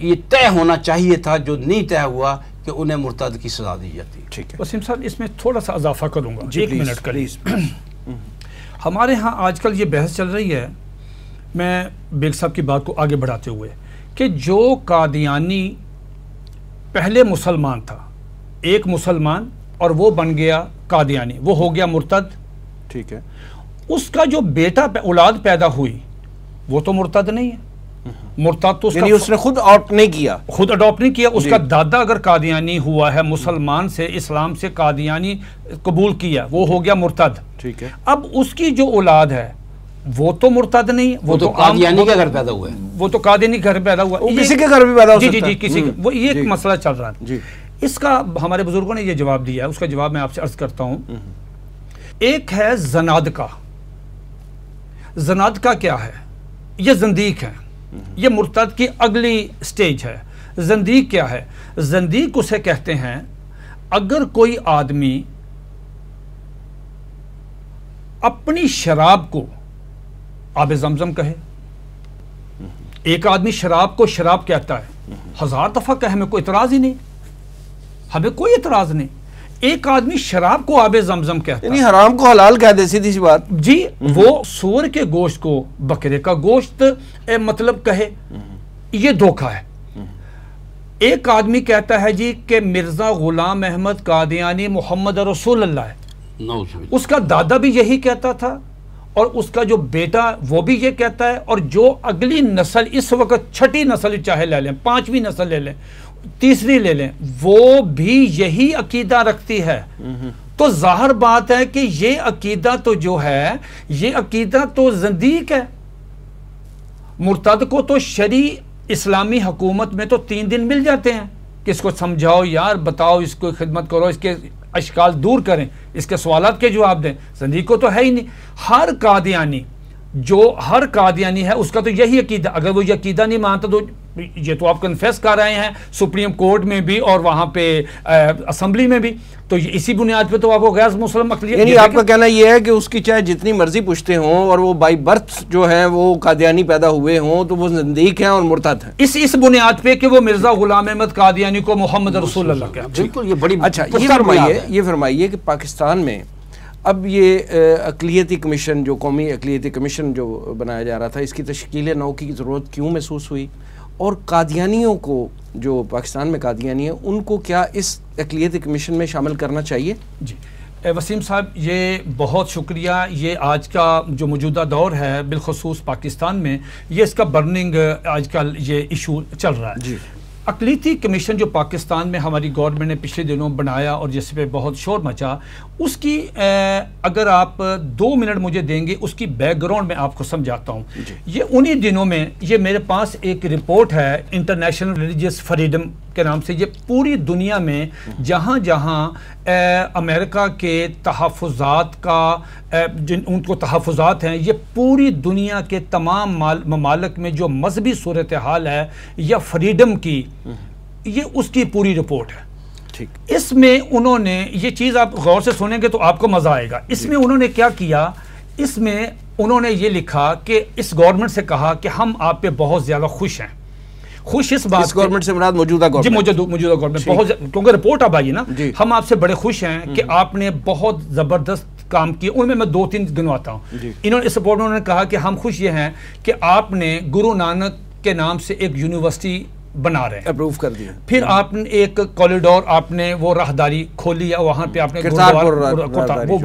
ये तय होना चाहिए था जो नहीं तय हुआ कि उन्हें मुर्तद की सजा दी जाती ठीक है। वसीम साहब इसमें थोड़ा सा इजाफा करूँगा। एक मिनट प्लीज़ हमारे यहाँ आजकल ये बहस चल रही है मैं बेग साहब की बात को आगे बढ़ाते हुए कि जो कादियानी पहले मुसलमान था एक मुसलमान और वो बन गया कादियानी वो हो गया मुर्तद। ठीक है। उसका जो बेटा औलाद पैदा हुई वो तो मुर्तद नहीं है। मुर्ताद तो उसका उसने खुद ऑप्ट नहीं किया। खुद अडॉप्ट नहीं किया। उसका दादा अगर कादियानी हुआ है मुसलमान से इस्लाम से कादियानी कबूल किया वो हो गया मुर्तद। ठीक है। अब उसकी जो औलाद है वो तो मुर्तद नहीं है, वो तो आम- कादियानी का घर पैदा हुआ है। वो तो कादियानी घर पैदा हुआ। किसी के घर भी पैदा जी जी जी किसी हम्म, वो ये एक मसला चल रहा है। इसका हमारे बुज़ुर्गों ने ये जवाब दिया है। उसका जवाब मैं आपसे अर्ज़ करता हूँ। हम्म। एक है जनाद का। जनाद का क्या है? ये जंदीक है। ये मुर्तद की अगली स्टेज है। जंदीक क्या है? जंदीक उसे कहते हैं, अगर कोई आदमी अपनी शराब को आब जमजम कहे, एक आदमी शराब को शराब कहता है, हज़ार दफ़ा कहे, हमें कोई इतराज ही नहीं। हमें कोई इतराज नहीं। एक आदमी शराब को आबे जमजम कहता यानी है हराम को हलाल कह दे सीधी सी बात। जी वो सूअर के गोश्त को बकरे का गोश्त मतलब कहे ये धोखा है। एक आदमी कहता है जी कि मिर्ज़ा गुलाम अहमद कादियानी मोहम्मद रसूल अल्लाह है उसका दादा भी यही कहता था और उसका जो बेटा वो भी ये कहता है और जो अगली नस्ल इस वक्त छठी नस्ल चाहे ले लें पांचवी नस्ल ले लें तीसरी ले लें। वो भी यही अकीदा रखती है। तो ज़ाहिर बात है कि ये अकीदा तो जो है ये अकीदा तो जंदीक है। मुर्तद को तो शरी इस्लामी हुकूमत में तो तीन दिन मिल जाते हैं। कि इसको समझाओ यार बताओ इसको खिदमत करो इसके अशकाल दूर करें इसके सवाल के जवाब दें। जंदीक को तो है ही नहीं। हर कादियानी जो हर कादियानी है उसका तो यही अकीदा। अगर वो ये अकीदा नहीं मानता तो ये तो आप कन्फेस कर रहे हैं सुप्रीम कोर्ट में भी और वहाँ पे असेंबली में भी। तो ये इसी बुनियाद पे तो आपको गैर मुस्लिम यानी आपका कहना यह है कि उसकी चाहे जितनी मर्ज़ी पुश्ते हों और वो बाई बर्थ जो है वो कादियानी पैदा हुए हों तो वो नज़दीक हैं और मुर्तद हैं। इस इस बुनियाद पे कि वो मिर्ज़ा गुलाम अहमद कादियानी को मोहम्मद रसूल हैं। बिल्कुल ये बड़ी अच्छा ये फरमाइए। ये फरमाइए कि पाकिस्तान में अब ये अ, अकलियती कमीशन जो कौमी अकलियती कमीशन जो बनाया जा रहा था इसकी तश्कील नौ की ज़रूरत क्यों महसूस हुई? और कादियानियों को जो पाकिस्तान में कादियानी है उनको क्या इस अकलीत कमीशन में शामिल करना चाहिए? जी। वसीम साहब ये बहुत शुक्रिया। ये आज का जो मौजूदा दौर है बिलखसूस पाकिस्तान में ये इसका बर्निंग आजकल ये इशू चल रहा है। जी। अकलीती कमीशन जो पाकिस्तान में हमारी गवर्नमेंट ने पिछले दिनों बनाया और जिस पर बहुत शोर मचा उसकी अगर आप दो मिनट मुझे देंगे उसकी बैकग्राउंड में आपको समझाता हूँ। ये उन्हीं दिनों में ये मेरे पास एक रिपोर्ट है इंटरनेशनल रिलीजियस फ्रीडम के नाम से ये पूरी दुनिया में जहाँ जहाँ अमेरिका के तहफ़ात का जिन उनको तहफ़ात हैं ये पूरी दुनिया के तमाम माल- ममालक में जो मजहबी सूरत हाल है या फ्रीडम की ये उसकी पूरी रिपोर्ट है। ठीक। इसमें उन्होंने ये चीज़ आप गौर से सुनेंगे तो आपको मज़ा आएगा। इसमें उन्होंने क्या किया? इसमें उन्होंने ये लिखा कि इस गवर्नमेंट से कहा कि हम आप पे बहुत ज़्यादा खुश हैं। खुश इस बात गवर्नमेंट से मुराद मौजूदा जी मौजूदा गवर्नमेंट बहुत क्योंकि रिपोर्ट अब आई ना हम आपसे बड़े खुश हैं कि आपने बहुत ज़बरदस्त काम किए उनमें मैं दो तीन गिनवाता हूँ। इन्होंने इस रिपोर्ट में उन्होंने कहा कि हम खुश ये हैं कि आपने गुरु नानक के नाम से एक यूनिवर्सिटी बना रहे हैं। अप्रूव कर दिया। फिर आपने एक कॉरिडोर आपने वो राहदारी खोली है वहाँ पे आपने वो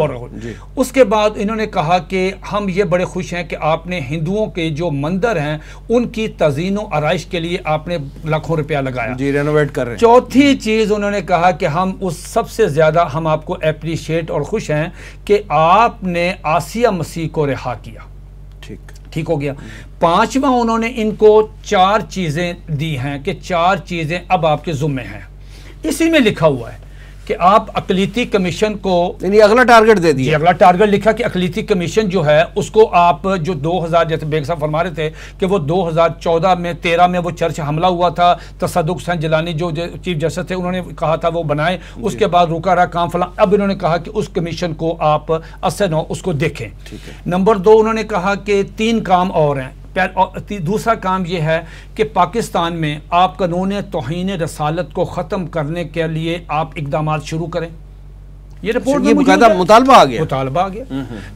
उसके बाद इन्होंने कहा कि हम ये बड़े खुश हैं कि आपने हिंदुओं के जो मंदिर हैं उनकी तजीन आरइश के लिए आपने लाखों रुपया लगाया। जी रेनोवेट कर रहे हैं। चौथी चीज़ उन्होंने कहा कि हम उस सबसे ज़्यादा हम आपको अप्रिशिएट और खुश हैं कि आपने आसिया मसीह को रिहा किया। ठीक हो गया। पांचवा उन्होंने इनको चार चीज़ें दी हैं कि चार चीज़ें अब आपके जुम्मे हैं। इसी में लिखा हुआ है कि आप अकलीती कमीशन को यानी अगला टारगेट दे दिया। अगला टारगेट लिखा कि अकलीती कमीशन जो है उसको आप जो 2000 जैसे बेग साहब फरमा रहे थे कि वो 2014 में 13 में वो चर्च हमला हुआ था तसदुक हुसैन जलानी जो चीफ जस्टिस थे उन्होंने कहा था वो बनाए। उसके बाद रुका रहा काम फला। अब इन्होंने कहा कि उस कमीशन को आप असर नौ उसको देखें। नंबर दो उन्होंने कहा कि तीन काम और हैं। दूसरा काम यह है कि पाकिस्तान में आप कानून तोहन रसालत को ख़त्म करने के लिए आप इकदाम शुरू करें। ये रिपोर्ट में बकायदा है। मुतालबा आ गया। मुतालबा आ गया।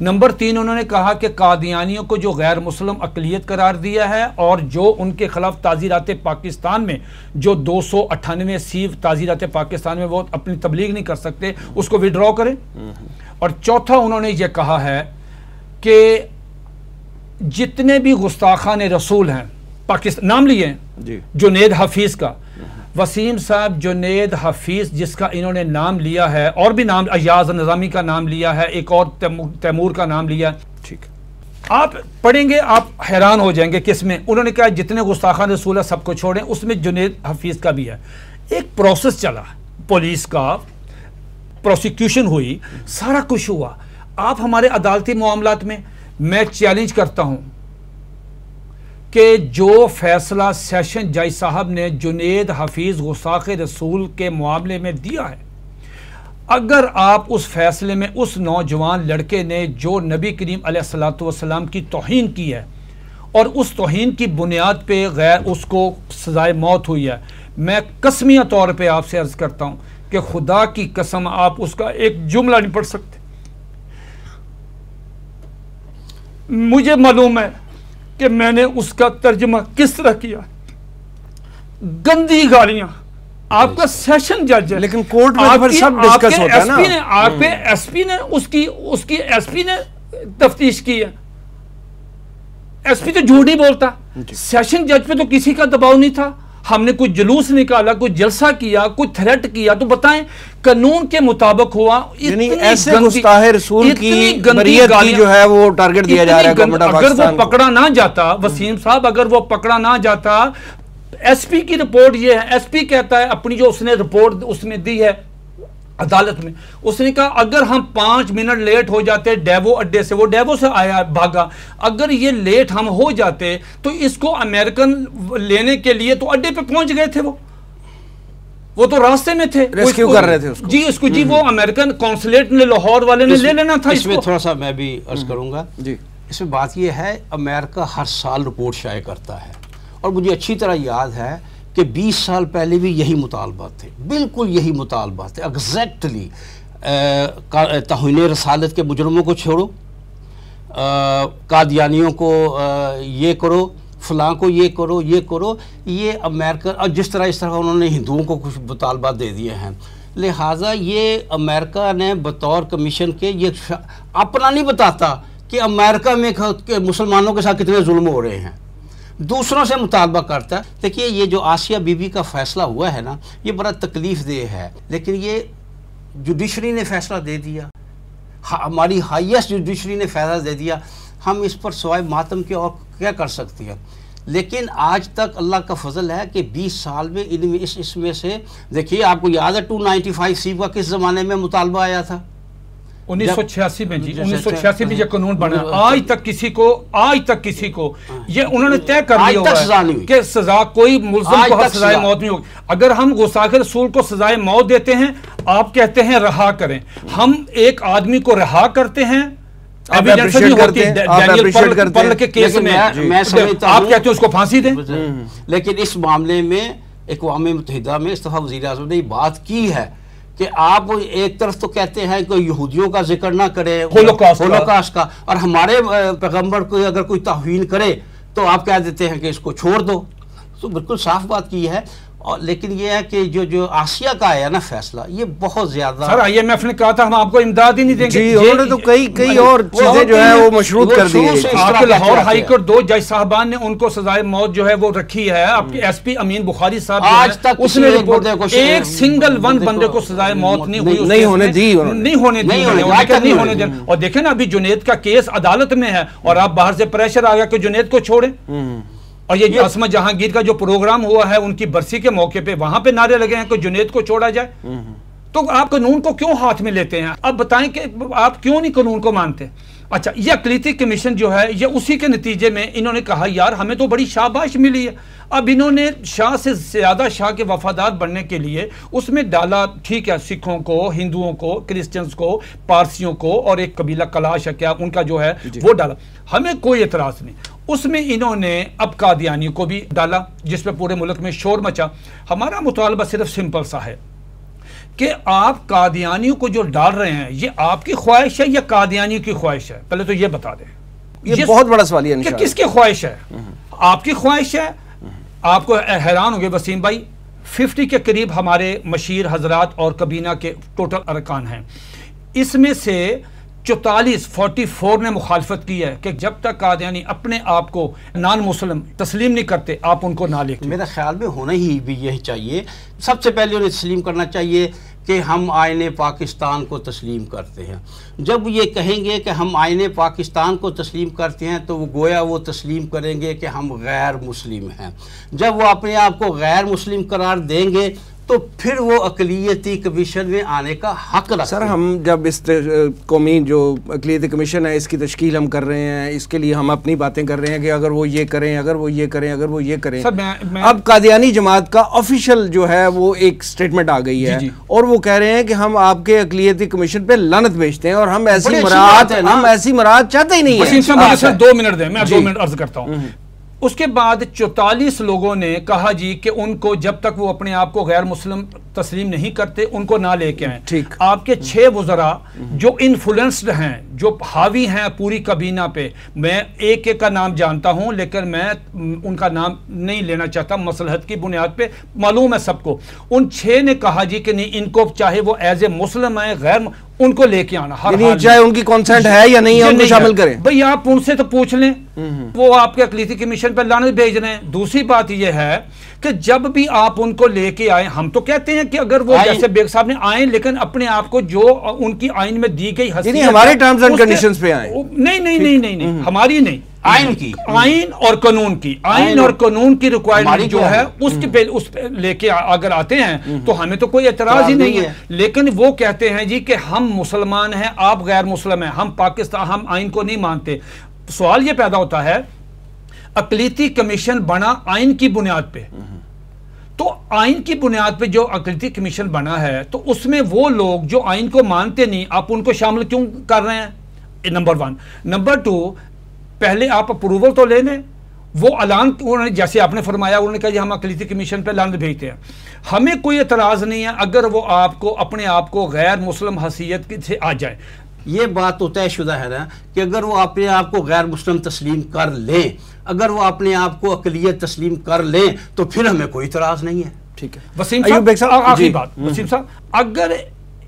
नंबर तीन उन्होंने कहा कि कादियानियों को जो गैर मुस्लिम अकलीत करार दिया है और जो उनके खिलाफ ताजीरात पाकिस्तान में जो दो सौ अट्ठानवे सी ताजीरात पाकिस्तान में वो अपनी तबलीग नहीं कर सकते उसको विड्रॉ करें। और चौथा उन्होंने ये कहा है कि जितने भी गुस्ताखान रसूल हैं पाकिस्तान नाम लिए हैं जुनेद हफीज का। वसीम साहब जुनेद हफीज जिसका इन्होंने नाम लिया है और भी नाम अयाज नज़ामी का नाम लिया है एक और तैमूर का नाम लिया है। ठीक। आप पढ़ेंगे आप हैरान हो जाएँगे किसमें उन्होंने कहा जितने गुस्ताखान रसूल है सबको छोड़ें उसमें जुनेद हफीज का भी है। एक प्रोसेस चला पुलिस का प्रोसिक्यूशन हुई सारा कुछ हुआ। आप हमारे अदालती मामला में मैं चैलेंज करता हूँ कि जो फैसला सेशन जज साहब ने जुनेद हफीज गुस्ताख रसूल के मामले में दिया है, अगर आप उस फैसले में उस नौजवान लड़के ने जो नबी करीम अलैहिस्सलाम की तोहन की है और उस तोहन की बुनियाद पे गैर उसको सजाए मौत हुई है, मैं कसमिया तौर पे आपसे अर्ज़ करता हूँ कि खुदा की कसम आप उसका एक जुमला नहीं पढ़ सकते। मुझे मालूम है कि मैंने उसका तर्जमा किस तरह किया। गंदी गालियाँ आपका सेशन जज है। लेकिन कोर्ट में तो आपकी- सब डिस्कस होता है ना। ने आपके एसपी ने उसकी उसकी एसपी ने तफ्तीश की है। एसपी तो झूठ ही बोलता। सेशन जज पे तो किसी का दबाव नहीं था। हमने कोई जुलूस निकाला कोई जलसा किया कुछ थ्रेट किया। तो बताएँ कानून के मुताबिक हुआ ऐसे रसूल की गालियां- जो है वो टारगेट दिया जा रहा है अगर वो पकड़ा ना जाता वसीम साहब अगर वो पकड़ा ना जाता एसपी की रिपोर्ट ये है। एसपी कहता है अपनी जो उसने रिपोर्ट उसने दी है अदालत में। उसने कहा अगर हम पाँच मिनट लेट हो जाते डेवो अड्डे से वो डेवो से आया भागा। अगर ये लेट हम हो जाते तो इसको अमेरिकन लेने के लिए तो अड्डे पे पहुँच गए थे वो। वो तो रास्ते में थे। इसको- कर रहे थे उसको। जी उसको जी वो अमेरिकन कॉन्सुलेट ने लाहौर वाले ने ले लेना था इसमें थोड़ा सा मैं भी अर्ज़ करूँगा। जी। इसमें बात यह है अमेरिका हर साल रिपोर्ट शाये करता है। और मुझे अच्छी तरह याद है कि 20 साल पहले भी यही मुतालबात थे। बिल्कुल यही मुतालबात थे। एग्जैक्टली तोहन रसालत के मुजरमों को छोड़ो कादियानियों को अ, ये करो फलां को ये करो ये करो। ये अमेरिका और जिस तरह इस तरह उन्होंने हिंदुओं को कुछ मुतालबा दे दिए हैं। लिहाजा ये अमेरिका ने बतौर कमीशन के ये अपना नहीं बताता कि अमेरिका में मुसलमानों के साथ कितने जुल्म हो रहे हैं। दूसरों से मुतालबा करता है। देखिए, ये जो आसिया बीबी का फैसला हुआ है ना, ये बड़ा तकलीफ़ देह है। लेकिन ये जुडिशरी ने फैसला दे दिया। हमारी हाईएस्ट जुडिशरी ने फैसला दे दिया। हम इस पर सवाए मातम के और क्या कर सकते हैं? लेकिन आज तक अल्लाह का फजल है कि 20 साल में इनमें इस, इसमें से, देखिए, आपको याद है 295 सी का किस ज़माने में मुतालबा आया था? उन्नीस सौ छियासी में जी उन्नीस सौ छियासी में ये कानून बना। हाँ। आज तक किसी को आज तक किसी को ये उन्होंने तय कर है हुई। कि सजा कोई मुल्जिम को सजाए मौत नहीं होगी। अगर हम गुस्ताख रसूल को सजाए मौत देते हैं आप कहते हैं रहा करें। हम एक आदमी को रहा करते हैं आप नहीं होती, हैं, पर्ल- हैं। के केस में। आप कहते हैं उसको फांसी दें? लेकिन इस मामले में अकवाम मुतहदा में इस दफ़ा वजी अजम ने बात की है। कि आप एक तरफ़ तो कहते हैं कि यहूदियों का ज़िक्र ना करें होलोकास्ट का। का। और हमारे पैगंबर को अगर कोई तहवीन करे तो आप कह देते हैं कि इसको छोड़ दो। तो बिल्कुल साफ़ बात की है। और लेकिन ये है कि जो जो आसिया का आया ना फैसला ये बहुत ज़्यादा सर आईएमएफ ने कहा था हम आपको इमदाद ही नहीं देंगे। जी उन्होंने तो कई कई और चीज़ें जो है वो मशरूत कर दी आपके लाहौर कहते हाई कोर्ट दो जज साहबान ने उनको सजाए मौत जो है वो रखी है। आपके एसपी अमीन बुखारी साहब आज तक उसने एक रिपोर्ट एक सिंगल वन बंदे को सजाए मौत नहीं हुई नहीं- होने दी नहीं होने दी नहीं होने- देना और देखे ना अभी जुनेद का केस अदालत में है और आप बाहर से प्रेशर आ गया कि जुनेद को छोड़े। और ये असमा जहांगीर का जो प्रोग्राम हुआ है उनकी बरसी के मौके पे वहाँ पे नारे लगे हैं कि जुनेद को छोड़ा जाए। तो आप कानून को क्यों हाथ में लेते हैं? अब बताएँ कि आप क्यों नहीं कानून को मानते? अच्छा ये अकलीती कमीशन जो है ये उसी के नतीजे में इन्होंने कहा यार हमें तो बड़ी शाबाश मिली है। अब इन्होंने शाह से ज़्यादा शाह के वफादार बनने के लिए उसमें डाला ठीक है सिखों को हिंदुओं को क्रिश्चियंस को पारसियों को और एक कबीला कलाश है क्या उनका जो है वो डाला। हमें कोई एतराज़ नहीं। उसमें इन्होंने अब कादियानी को भी डाला जिसमें पूरे मुल्क में शोर मचा। हमारा मुतालबा सिर्फ़ सिंपल सा है कि आप कादियानियों को जो डाल रहे हैं ये आपकी ख्वाहिश है या कादियानियों की ख्वाहिश है? पहले तो ये बता दें। ये बहुत बड़ा सवालिया कि है। किसकी ख्वाहिश है? आपकी ख्वाहिश है। आपको हैरान होंगे वसीम भाई 50 के करीब हमारे मशीर हजरात और कबीना के टोटल अरकान हैं। इसमें से चौतालीस फोर्टी फोर ने मुखालफत की है कि जब तक कादियानी अपने आप को नान मुस्लिम तस्लीम नहीं करते, आप उनको ना लेते मेरा ख्याल में होना ही भी यही चाहिए। सबसे पहले उन्हें तस्लीम करना चाहिए कि हम आयन पाकिस्तान को तस्लीम करते हैं। जब ये कहेंगे कि हम आयन पाकिस्तान को तस्लीम करते हैं तो वो गोया वो तस्लीम करेंगे कि हम गैर मुस्लिम हैं। जब वो अपने आप को गैर मुस्लिम करार देंगे तो फिर वो अकलीती कमीशन में आने का हक रखते सर हम जब इस कौमी जो अकलीती कमीशन है इसकी तश्कील हम कर रहे हैं इसके लिए हम अपनी बातें कर रहे हैं कि अगर वो ये करें अगर वो ये करें अगर वो ये करें। सर मैं, मैं अब कादियानी जमात का ऑफिशियल जो है वो एक स्टेटमेंट आ गई है। जी, जी। और वो कह रहे हैं कि हम आपके अकलीती कमीशन पर लानत भेजते हैं और हम ऐसी मराहत। हम ऐसी मराहत चाहते ही नहीं है। दो मिनट दें मैं दो मिनट अर्ज़ करता हूँ। उसके बाद चौतालीस लोगों ने कहा जी कि उनको जब तक वो अपने आप को गैर मुस्लिम तस्लीम नहीं करते उनको ना लेके आए ठीक। आपके छह वजरा जो इन्फ्लुएंस्ड हैं जो हावी हैं पूरी कबीना पे मैं एक एक का नाम जानता हूँ लेकिन मैं उनका नाम नहीं लेना चाहता मसलहत की बुनियाद पे मालूम है सबको उन छह ने कहा जी कि नहीं इनको चाहे वो एज ए मुस्लिम है गैर उनको लेके आना हर चाहे उनकी कॉन्सेंट है या नहीं है, उनको शामिल करें। भाई आप उनसे तो पूछ लें। वो आपके अकलीती कमीशन पर लाने भेज रहे हैं। दूसरी बात यह है कि जब भी आप उनको लेके आए हम तो कहते हैं कि अगर वो जैसे बेग साहब ने आए लेकिन अपने आप को जो उनकी आइन में दी गई हमारे है, and उसके- conditions पे आए। नहीं नहीं नहीं नहीं नहीं हमारी नहीं। आइन की। आइन और कानून की। आइन और कानून की रिक्वायरमेंट जो है है? उसके पे उस पे लेके अगर आते हैं तो हमें तो कोई एतराज़ ही नहीं नहीं है। लेकिन वो कहते हैं जी कि हम मुसलमान हैं आप गैर मुस्लिम हैं हम पाकिस्तान हम आइन को नहीं मानते। सवाल ये पैदा होता है अकलीती कमीशन बना आइन की बुनियाद पे। तो आइन की बुनियाद पे जो अकलीती कमीशन बना है तो उसमें वो लोग जो आइन को मानते नहीं, आप उनको शामिल क्यों कर रहे हैं? नंबर वन नंबर टू पहले आप अप्रूवल तो ले लें वो ऐलान उन्होंने, जैसे आपने फरमाया, उन्होंने कहा हम अकलीती कमीशन पर लानत भेजते हैं। हमें कोई एतराज़ नहीं है अगर वो आपको, अपने आप को गैर मुस्लिम हसीयत से आ जाए। ये बात तो तयशुदा है ना कि अगर वो अपने आप को गैर मुस्लिम तस्लीम कर लें अगर वो अपने आप को अकलियत तस्लीम कर लें तो फिर हमें कोई इतराज़ नहीं है। ठीक है। वसीम साहब साहब, आखिरी बात। वसीम साहब अगर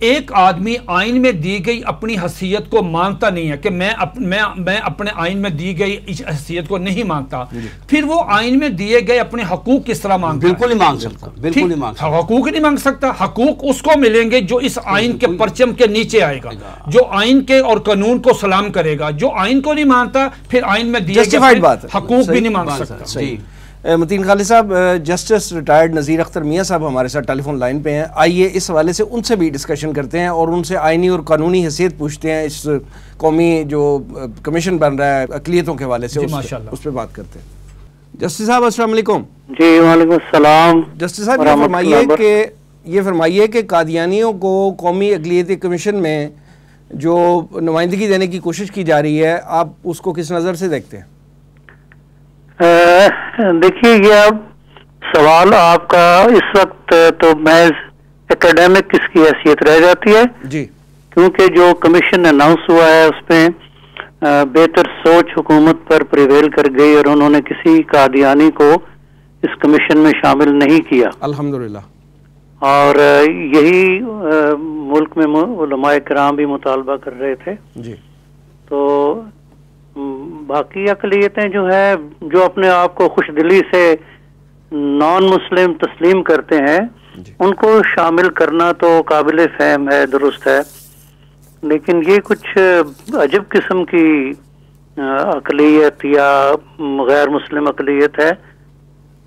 एक आदमी आइन में दी गई अपनी हसीयत को मानता नहीं है कि मैं अप, मैं मैं अपने आइन में दी गई इस हसीयत को नहीं मानता। फिर वो आइन में दिए गए अपने हकूक किस तरह माँगता बिल्कुल नहीं मांग सकता बिल्कुल नहीं मांग सकता। हकूक नहीं मांग सकता। हकूक उसको मिलेंगे जो इस आइन के परचम के नीचे आएगा जो आइन के और कानून को सलाम करेगा। जो आइन को नहीं मानता फिर आइन में दिए गए है। हकूक भी नहीं मांग सकता। है। मतीन खालिद साहब जस्टिस रिटायर्ड नज़ीर अख्तर मियाँ साहब हमारे साथ टेलीफोन लाइन पे हैं। आइए इस हवाले से उनसे भी डिस्कशन करते हैं और उनसे आइनी और कानूनी हैसियत पूछते हैं। इस कौमी जो कमीशन बन रहा है अकलीतों के हवाले से उस, उस पर बात करते हैं। जस्टिस साहब अस्सलाम वालेकुम। जी वालेकुम सलाम। जस्टिस साहब ये फरमाइए कि ये फरमाइए कि कादियानियों को कौमी अकलीती कमीशन में जो नुमाइंदगी देने की कोशिश की जा रही है आप उसको किस नज़र से देखते हैं? देखिए ये अब सवाल आपका इस वक्त तो महज एकेडमिक किसकी हैसियत रह जाती है। जी। क्योंकि जो कमीशन अनाउंस हुआ है उसमें बेहतर सोच हुकूमत पर प्रिवेल कर गई और उन्होंने किसी कादियानी को इस कमीशन में शामिल नहीं किया। अल्हम्दुलिल्लाह। और यही मुल्क में उलमाए कराम भी मुतालबा कर रहे थे। जी। तो बाकी अकलीतें जो है जो अपने आप को खुश दिली से नॉन मुस्लिम तस्लीम करते हैं उनको शामिल करना तो काबिल फहम है दुरुस्त है। लेकिन ये कुछ अजब किस्म की अकलीत या गैर मुस्लिम अकलीत है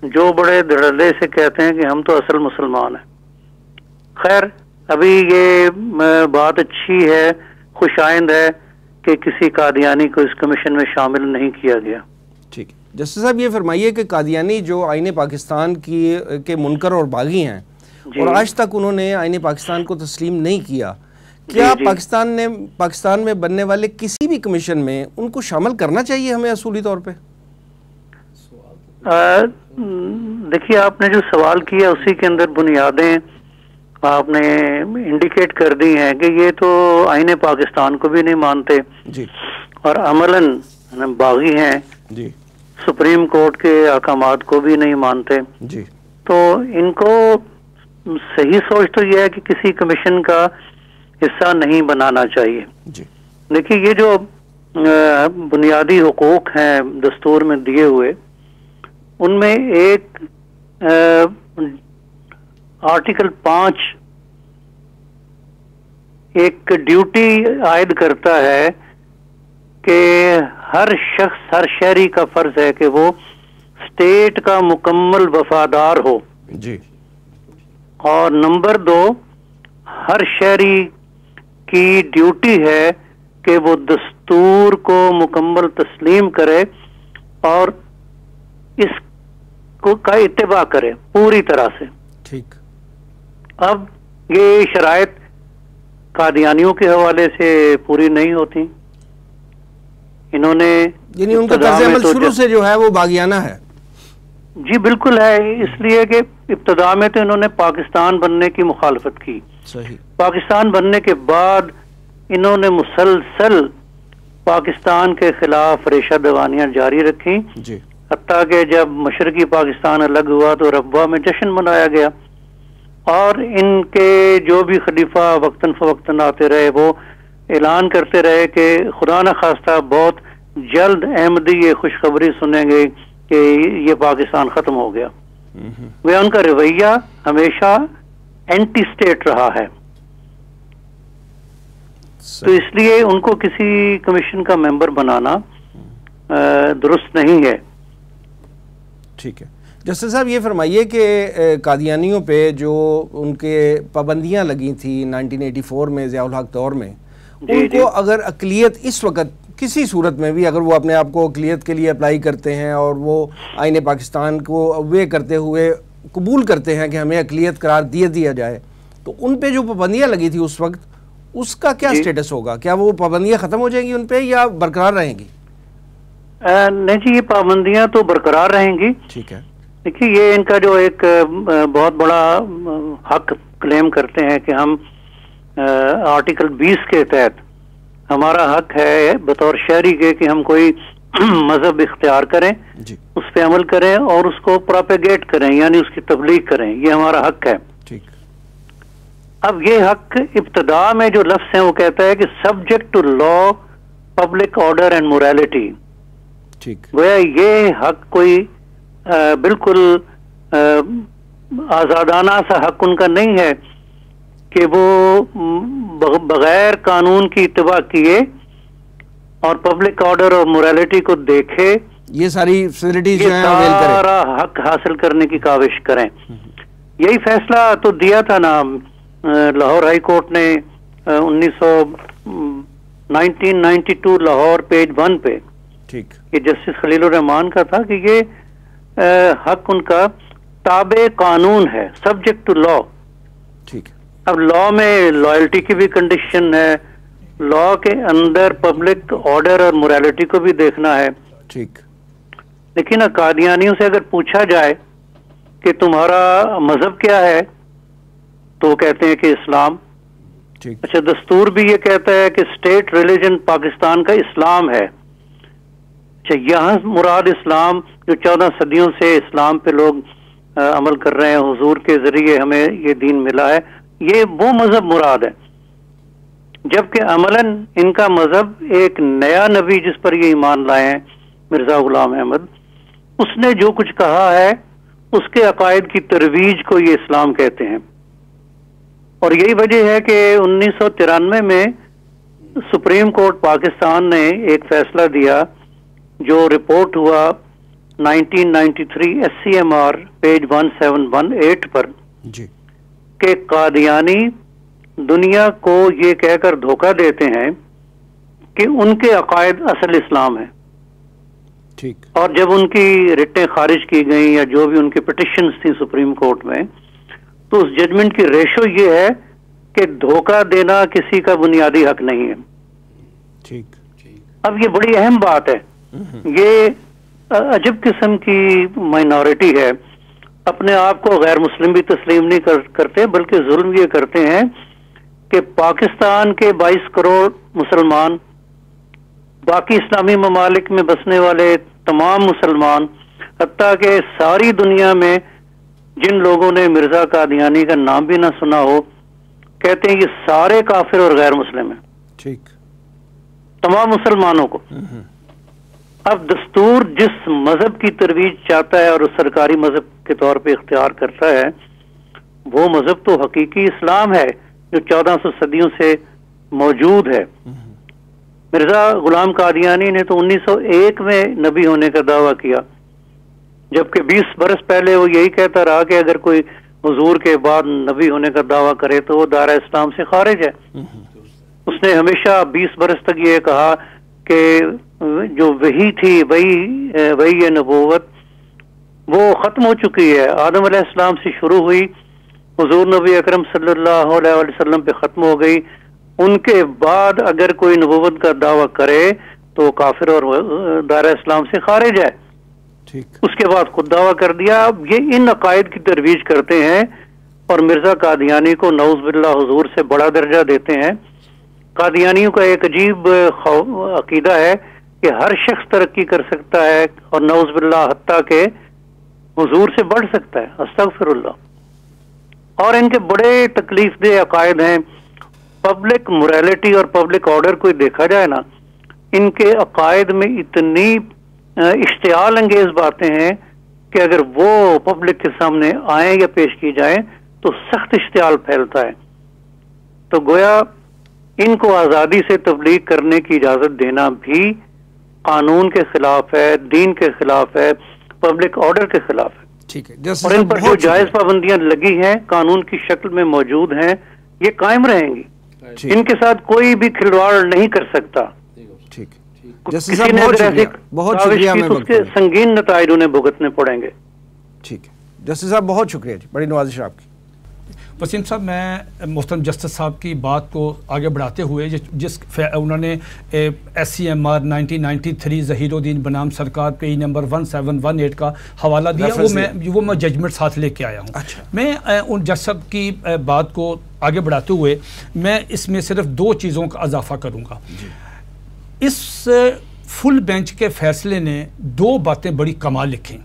जो बड़े धड़ल्ले से कहते हैं कि हम तो असल मुसलमान हैं। खैर अभी ये बात अच्छी है खुश आइंद है कि किसी कादियानी को इस कमीशन में शामिल नहीं किया गया। ठीक। जस्टिस साहब ये फरमाइए कि कादियानी जो आईने पाकिस्तान की के मुनकर और बागी हैं और आज तक उन्होंने आईने पाकिस्तान को तस्लीम नहीं किया क्या जी, जी। पाकिस्तान ने पाकिस्तान में बनने वाले किसी भी कमीशन में उनको शामिल करना चाहिए हमें असूली तौर पे? अ, देखिए आपने जो सवाल किया उसी के अंदर बुनियादें आपने इंडिकेट कर दी है कि ये तो आईने पाकिस्तान को भी नहीं मानते। जी। और अमलन बागी हैं जी। सुप्रीम कोर्ट के अहकामात को भी नहीं मानते। जी। तो इनको सही सोच तो यह है कि किसी कमीशन का हिस्सा नहीं बनाना चाहिए। देखिए ये जो बुनियादी हकूक हैं दस्तूर में दिए हुए उनमें एक आर्टिकल पाँच एक ड्यूटी आयद करता है कि हर शख्स हर शहरी का फ़र्ज़ है कि वो स्टेट का मुकम्मल वफादार हो। जी। और नंबर दो हर शहरी की ड्यूटी है कि वो दस्तूर को मुकम्मल तस्लीम करे और इसको का इत्तेबा करे पूरी तरह से। ठीक। अब ये शराइत कादियानियों के हवाले से पूरी नहीं होती। इन्होंने यानी उनका तर्ज अमल तो शुरू से जो है वो बागियाना है। जी बिल्कुल है। इसलिए कि इब्तदा में तो इन्होंने पाकिस्तान बनने की मुखालफत की। सही। पाकिस्तान बनने के बाद इन्होंने मुसलसल पाकिस्तान के खिलाफ रेशा दवानियाँ जारी रखी। जी। हती कि जब मशरकी पाकिस्तान अलग हुआ तो रब्बा में जश्न मनाया गया। और इनके जो भी खलीफा वक्तन फवक्तन आते रहे वो ऐलान करते रहे कि खुदा न खास्ता बहुत जल्द अहमदी ये खुशखबरी सुनेंगे कि ये पाकिस्तान खत्म हो गया। वे उनका रवैया हमेशा एंटी स्टेट रहा है। तो इसलिए उनको किसी कमीशन का मेंबर बनाना दुरुस्त नहीं है। ठीक है। जस्टिस साहब ये फरमाइए कि कादियानियों पे जो उनके पाबंदियाँ लगी थी 1984 में ज़ियाउल हक दौर में जी, जी। उनको अगर अकलियत इस वक्त किसी सूरत में भी अगर वो अपने आप को अकलियत के लिए अप्लाई करते हैं और वो आइन पाकिस्तान को वे करते हुए कबूल करते हैं कि हमें अकलियत करार दिए दिया जाए तो उन पे जो पाबंदियाँ लगी थी उस वक्त उसका क्या स्टेटस होगा? क्या वो पाबंदियाँ ख़त्म हो जाएँगी उन पे या बरकरार रहेंगी? नहीं जी ये पाबंदियाँ तो बरकरार रहेंगी। ठीक है। देखिए ये इनका जो एक बहुत बड़ा हक क्लेम करते हैं कि हम आर्टिकल 20 के तहत हमारा हक है बतौर शहरी के कि हम कोई मज़हब इख्तियार करें उस पर अमल करें और उसको प्रोपेगेट करें यानी उसकी तबलीग करें। ये हमारा हक है। ठीक। अब ये हक इब्तदा में जो लफ्स है वो कहता है कि subject to law public order and morality ठीक। गोया ये हक कोई बिल्कुल आजादाना सा हक उनका नहीं है कि वो बगैर कानून की इतवा किए और पब्लिक ऑर्डर और मोरालिटी को देखे। ये सारी फैसिलिटीज़ जो हैं सारा हक हासिल करने की काविश करें। यही फैसला तो दिया था ना लाहौर हाई कोर्ट ने उन्नीस सौ nineteen ninety two Lahore page one पे ठीक। ये जस्टिस खलील रहमान का था कि ये हक उनका ताबे कानून है सब्जेक्ट टू लॉ ठीक। अब लॉ में लॉयल्टी की भी कंडीशन है लॉ के अंदर पब्लिक ऑर्डर और मोरालिटी को भी देखना है। ठीक। लेकिन कादियानियों से अगर पूछा जाए कि तुम्हारा मज़हब क्या है तो कहते हैं कि इस्लाम। ठीक। अच्छा दस्तूर भी ये कहता है कि स्टेट रिलीजन पाकिस्तान का इस्लाम है। यहाँ मुराद इस्लाम जो चौदह सदियों से इस्लाम पे लोग अ, अमल कर रहे हैं हुजूर के ज़रिए हमें ये दीन मिला है ये वो मज़हब मुराद है। जबकि अमलन इनका मज़हब एक नया नबी जिस पर ये ईमान लाए हैं मिर्ज़ा गुलाम अहमद उसने जो कुछ कहा है उसके अकायद की तरवीज को ये इस्लाम कहते हैं। और यही वजह है कि उन्नीस में सुप्रीम कोर्ट पाकिस्तान ने एक फैसला दिया जो रिपोर्ट हुआ 1993 एससीएमआर पेज 1718 पर जी। कि कादियानी दुनिया को ये कहकर धोखा देते हैं कि उनके अकायद असल इस्लाम है। ठीक। और जब उनकी रिटें खारिज की गई या जो भी उनकी पिटिशंस थी सुप्रीम कोर्ट में तो उस जजमेंट की रेशो ये है कि धोखा देना किसी का बुनियादी हक नहीं है। ठीक। अब ये बड़ी अहम बात है। ये अजब किस्म की माइनॉरिटी है। अपने आप को गैर मुस्लिम भी तस्लीम नहीं कर, करते बल्कि जुल्म ये करते हैं कि पाकिस्तान के 22 करोड़ मुसलमान बाकी इस्लामी ममालिक में बसने वाले तमाम मुसलमान हती के सारी दुनिया में जिन लोगों ने मिर्ज़ा कादियानी का नाम भी ना सुना हो कहते हैं ये सारे काफिर और गैर मुस्लिम हैं। ठीक। तमाम मुसलमानों को। अब दस्तूर जिस मज़हब की तरवीज चाहता है और उस सरकारी मज़हब के तौर पर इख्तियार करता है वो मज़हब तो हकीकी इस्लाम है जो चौदह सौ सदियों से मौजूद है। मिर्ज़ा गुलाम कादियानी ने तो 1901 में नबी होने का दावा किया जबकि 20 बरस पहले वो यही कहता रहा कि अगर कोई हजूर के बाद नबी होने का दावा करे तो वो दायरा इस्लाम से खारिज है। उसने हमेशा 20 बरस तक ये कहा कि जो वही थी वही वही ये नबूवत वो ख़त्म हो चुकी है। आदम इस्लाम से शुरू हुई हुजूर नबी अकरम सल्लल्लाहु अलैहि वसल्लम पे ख़त्म हो गई। उनके बाद अगर कोई नबूवत का दावा करे तो काफिर और दायरा इस्लाम से खारिज है। ठीक। उसके बाद खुद दावा कर दिया। अब ये इन अकायद की तरवीज करते हैं और मिर्ज़ा कादियानी को नौज बिल्ला हजूर से बड़ा दर्जा देते हैं। कादियानियों का एक अजीब अकीदा है कि हर शख्स तरक्की कर सकता है और नौज बिल्ला हत्या के हजूर से बढ़ सकता है। अस्तगफिरुल्लाह। और इनके बड़े तकलीफ़ दे अकायद हैं। पब्लिक मोरलिटी और पब्लिक ऑर्डर को देखा जाए ना, इनके अकायद में इतनी इश्तियाल अंगेज बातें हैं कि अगर वो पब्लिक के सामने आए या पेश की जाए तो सख्त इश्तियाल फैलता है। तो गोया इनको आज़ादी से तबलीग करने की इजाज़त देना भी कानून के खिलाफ है दीन के खिलाफ है पब्लिक ऑर्डर के खिलाफ है। ठीक है और इन पर जो जायज़ पाबंदियाँ लगी हैं कानून की शक्ल में मौजूद हैं ये कायम रहेंगी। इनके साथ कोई भी खिलवाड़ नहीं कर सकता। ठीक। किसी ने तो उसके संगीन नतज उन्हें भुगतने पड़ेंगे। ठीक। है जस्टिस साहब बहुत शुक्रिया जी। बड़ी नवाजिश आपकी। वसीम साहब मैं मोहतरम जस्टिस साहब की बात को आगे बढ़ाते हुए जिस उन्होंने S C M R nineteen ninety three Zaheeruddin बनाम सरकार पे number one seven one eight का हवाला दिया वो मैं वो मैं जजमेंट साथ लेके आया हूँ। अच्छा। मैं उन जज साहब की बात को आगे बढ़ाते हुए मैं इसमें सिर्फ़ दो चीज़ों का इजाफा करूँगा। इस फुल बेंच के फैसले ने दो बातें बड़ी कमाल लिखी।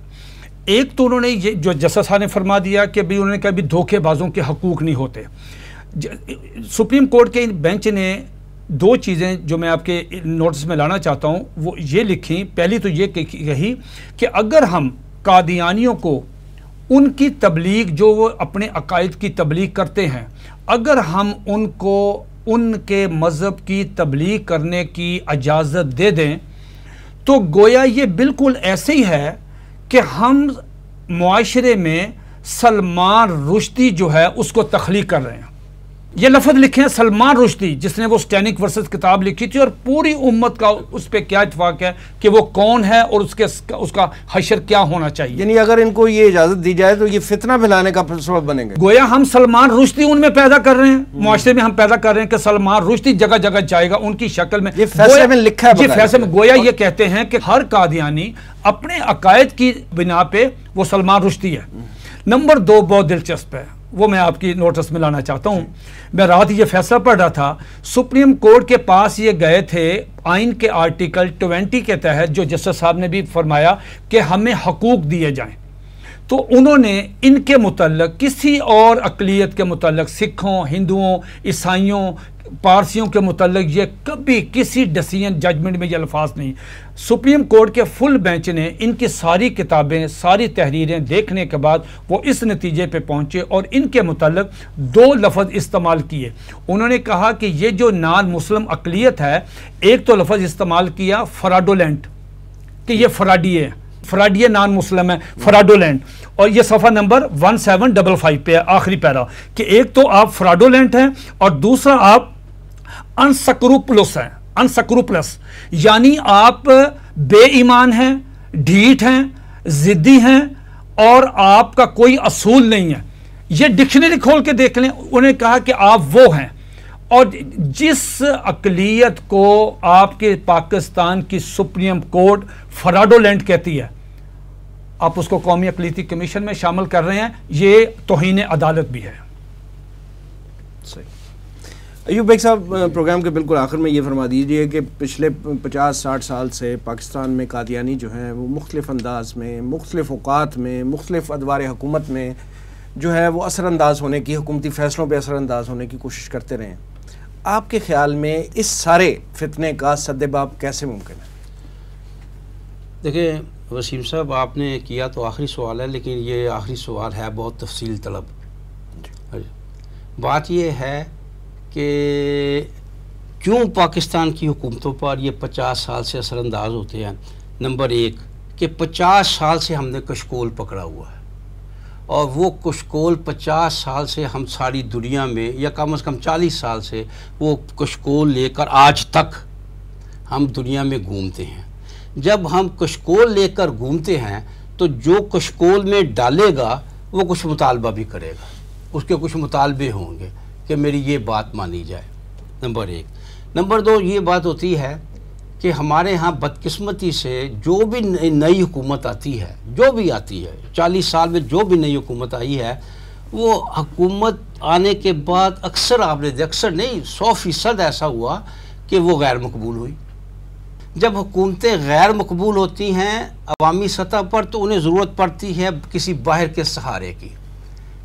एक तो उन्होंने ये, जो जस्टिस ने फरमा दिया कि भाई उन्होंने कहा भी धोखेबाजों के हकूक़ नहीं होते। सुप्रीम कोर्ट के बेंच ने दो चीज़ें जो मैं आपके नोटिस में लाना चाहता हूँ, वो ये लिखी। पहली तो ये कही कि अगर हम कादियानियों को उनकी तबलीग, जो वो अपने अकायद की तबलीग करते हैं, अगर हम उनको, उनके मज़हब की तबलीग करने की इजाज़त दे दें तो गोया ये बिल्कुल ऐसे ही है कि हम माशरे में सलमान रुश्ती जो है उसको तख्लीक कर रहे हैं। ये लफज लिखे हैं सलमान रुश्ती जिसने वो स्टैनिक वर्सेस किताब लिखी थी और पूरी उम्मत का उस पर क्या इतफाक है कि वो कौन है और उसके उसका हशर क्या होना चाहिए? यानी अगर इनको ये इजाज़त दी जाए तो ये फितना फैलाने का सबब बनेंगे। गोया हम सलमान रुश्ती उनमें पैदा कर रहे हैं। मुआरे में हम पैदा कर रहे हैं कि सलमान रुश्ती जगह जगह जाएगा उनकी शक्ल में। ये फैसले में लिखा है फैसले में गोया ये कहते हैं कि हर कादियानी अपने अकायद की बिना पे वो सलमान रुश्ती है। नंबर दो बहुत दिलचस्प है। वो मैं आपकी नोटिस में लाना चाहता हूँ। मैं रात ये फैसला पढ़ रहा था सुप्रीम कोर्ट के पास ये गए थे आइन के आर्टिकल 20 के तहत जो जस्टिस साहब ने भी फरमाया कि हमें हकूक दिए जाएँ। तो उन्होंने इनके मुतलक किसी और अकलीत के मुतलक सिखों, हिंदुओं, ईसाइयों, पारसियों के मतलब ये कभी किसी डिसीज़न जजमेंट में ये अल्फाज नहीं। सुप्रीम कोर्ट के फुल बेंच ने इनकी सारी किताबें, सारी तहरीरें देखने के बाद वो इस नतीजे पे पहुँचे और इनके मतलब दो लफज इस्तेमाल किए। उन्होंने कहा कि ये जो नान मुस्लिम अकलीत है, एक तो लफज इस्तेमाल किया फराडोलेंट, कि ये फराडिए फराडिए नान मुस्लिम है, फराडोलेंट। और ये सफ़ा number one seven double five पे है, आखिरी पैरा। कि एक तो आप फ्राडोलेंट हैं और दूसरा आप अनसक्रूपलस हैं अनसक्रूपलस यानी आप बेईमान हैं, ढीठ हैं, ज़िद्दी हैं और आपका कोई असूल नहीं है। ये डिक्शनरी खोल के देख लें उन्हें कहा कि आप वो हैं। और जिस अकलीत को आपके पाकिस्तान की सुप्रीम कोर्ट फराडोलैंड कहती है, आप उसको कौमी अकलीती कमीशन में शामिल कर रहे हैं, ये तोहन अदालत भी है। अयूब भाई साहब प्रोग्राम के बिल्कुल आखिर में ये फरमा दीजिए कि पिछले पचास साठ साल से पाकिस्तान में कादियानी जो हैं, वो मुख्तलिफ़ अंदाज में, मुख्तलिफ़ अवकात में, मुख्तलिफ़ अदवार हुकूमत में जो है, वो असरानंदाज होने की, हुकूमती फ़ैसलों पर असरानंदाज होने की कोशिश करते रहे आपके ख्याल में इस सारे फितने का सद्देबाब कैसे मुमकिन है? देखिए वसीम साहब आपने किया तो आखिरी सवाल है लेकिन ये आखिरी सवाल है बहुत तफसील तलब। बात यह है कि क्यों पाकिस्तान की हुकूमतों पर ये पचास साल से असरानंदाज होते हैं? नंबर एक कि पचास साल से हमने कशकोल पकड़ा हुआ है। और वो कशकोल पचास साल से हम सारी दुनिया में, या कम अज़ कम चालीस साल से वो कशकोल लेकर आज तक हम दुनिया में घूमते हैं। जब हम कशकोल लेकर घूमते हैं तो जो कशकोल में डालेगा, वो कुछ मुतालबा भी करेगा। उसके कुछ मुतालबे होंगे कि मेरी ये बात मानी जाए, नंबर एक। नंबर दो, ये बात होती है कि हमारे यहाँ बदकिस्मती से जो भी नई हुकूमत आती है, जो भी आती है, चालीस साल में जो भी नई हुकूमत आई है, वो हुकूमत आने के बाद अक्सर आपने अक्सर नहीं, सौ फ़ीसद ऐसा हुआ कि वो गैर मकबूल हुई। जब हुकूमतें गैर मकबूल होती हैं, अवामी सतह पर तो उन्हें ज़रूरत पड़ती है किसी बाहर के सहारे की,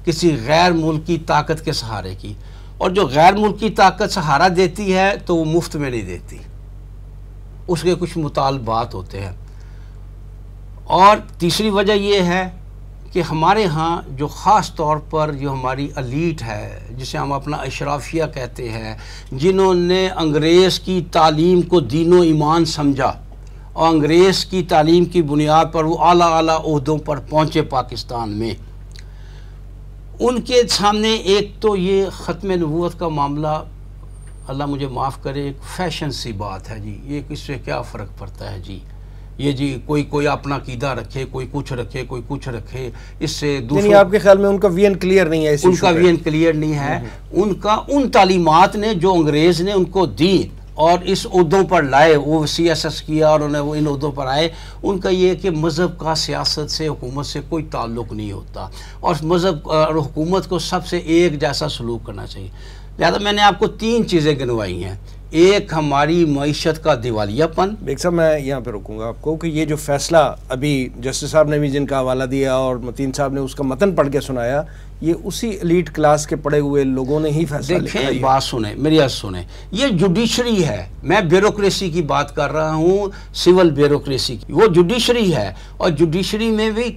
किसी गैर मुल्की ताकत के सहारे की। और जो गैर मुल्की ताकत सहारा देती है तो वो मुफ़्त में नहीं देती। उसके कुछ मुतालबात होते हैं। और तीसरी वजह यह है कि हमारे यहाँ जो ख़ास तौर पर जो हमारी अलीट है, जिसे हम अपना अशराफिया कहते हैं, जिन्होंने अंग्रेज़ की तालीम को दीनों ईमान समझा और अंग्रेज़ की तालीम की बुनियाद पर वो आला आला अहदों पर पहुँचे पाकिस्तान में। उनके सामने एक तो ये ख़त्म नबूत का मामला अल्लाह मुझे माफ़ करे एक फ़ैशन सी बात है जी। ये इससे क्या फ़र्क पड़ता है जी? ये जी कोई कोई अपना कीदा रखे कोई कुछ रखे कोई कुछ रखे इससे दूसरे आपके ख्याल में उनका वीएन क्लियर नहीं है इस उनका वीएन क्लियर नहीं है। हम्म, हम्म। उनका उन तालीमत ने जो अंग्रेज़ ने उनको दी और इस उहदों पर लाए वो सी एस एस किया और उन्हें वो इन उहदों पर आए उनका ये कि मज़हब का सियासत से हुकूमत से कोई ताल्लुक़ नहीं होता। और मज़हब और हुकूमत को सबसे एक जैसा सलूक करना चाहिए। लिहाजा मैंने आपको तीन चीज़ें गिनवाई हैं। एक हमारी मीशत का दिवालियापन। एक साहब मैं यहाँ पे रुकूँगा आपको कि ये जो फैसला अभी जस्टिस साहब ने भी जिनका हवाला दिया और मतीन साहब ने उसका मतन पढ़ के सुनाया ये उसी एलीट क्लास के पढ़े हुए लोगों ने ही फैसला देखें बात सुने मेरी बात सुने। ये जुडिशरी है। मैं ब्यूरोक्रेसी की बात कर रहा हूँ सिविल ब्यूरोक्रेसी की। वो जुडिशरी है और जुडिशरी में भी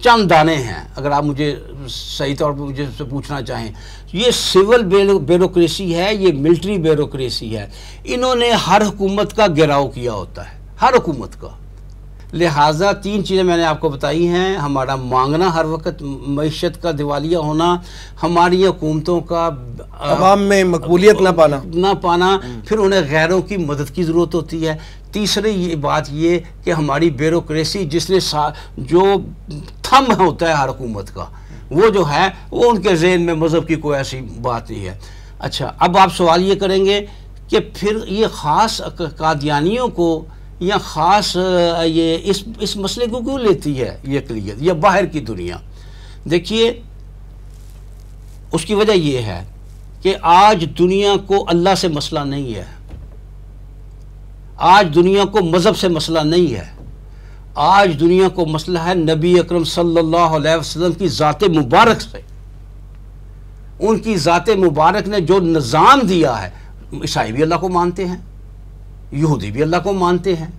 चंद दाने हैं अगर आप मुझे सही तौर पर मुझे से पूछना चाहें। ये सिविल ब्यूरोक्रेसी है ये मिलिट्री ब्यूरोक्रेसी है। इन्होंने हर हुकूमत का घेराव किया होता है हर हुकूमत का। लिहाजा तीन चीज़ें मैंने आपको बताई हैं हमारा मांगना हर वक्त मीशत का दिवालिया होना हमारी हुकूमतों का अवाम में मकबूलियत ना पाना। ना पाना फिर उन्हें गैरों की मदद की ज़रूरत होती है। तीसरी ये बात ये कि हमारी ब्यूरोक्रेसी जिसने जो थम होता है हर हुकूमत का। वो जो है, वो उनके जहन में, मज़हब की कोई ऐसी बात नहीं है। अच्छा अब आप सवाल ये करेंगे कि फिर ये ख़ास कादियानियों को या ख़ास ये इस इस मसले को क्यों लेती है ये अकलीत, या बाहर की दुनिया? देखिए, उसकी वजह यह है कि आज दुनिया को अल्लाह से मसला नहीं है। आज दुनिया को मज़हब से मसला नहीं है। आज दुनिया को मसला है नबी अकरम सल्लल्लाहु की ज़ात मुबारक से। उनकी ज़ात मुबारक ने जो निज़ाम दिया है, ईसाई भी अल्लाह को मानते हैं, यहूदी भी अल्लाह को मानते हैं।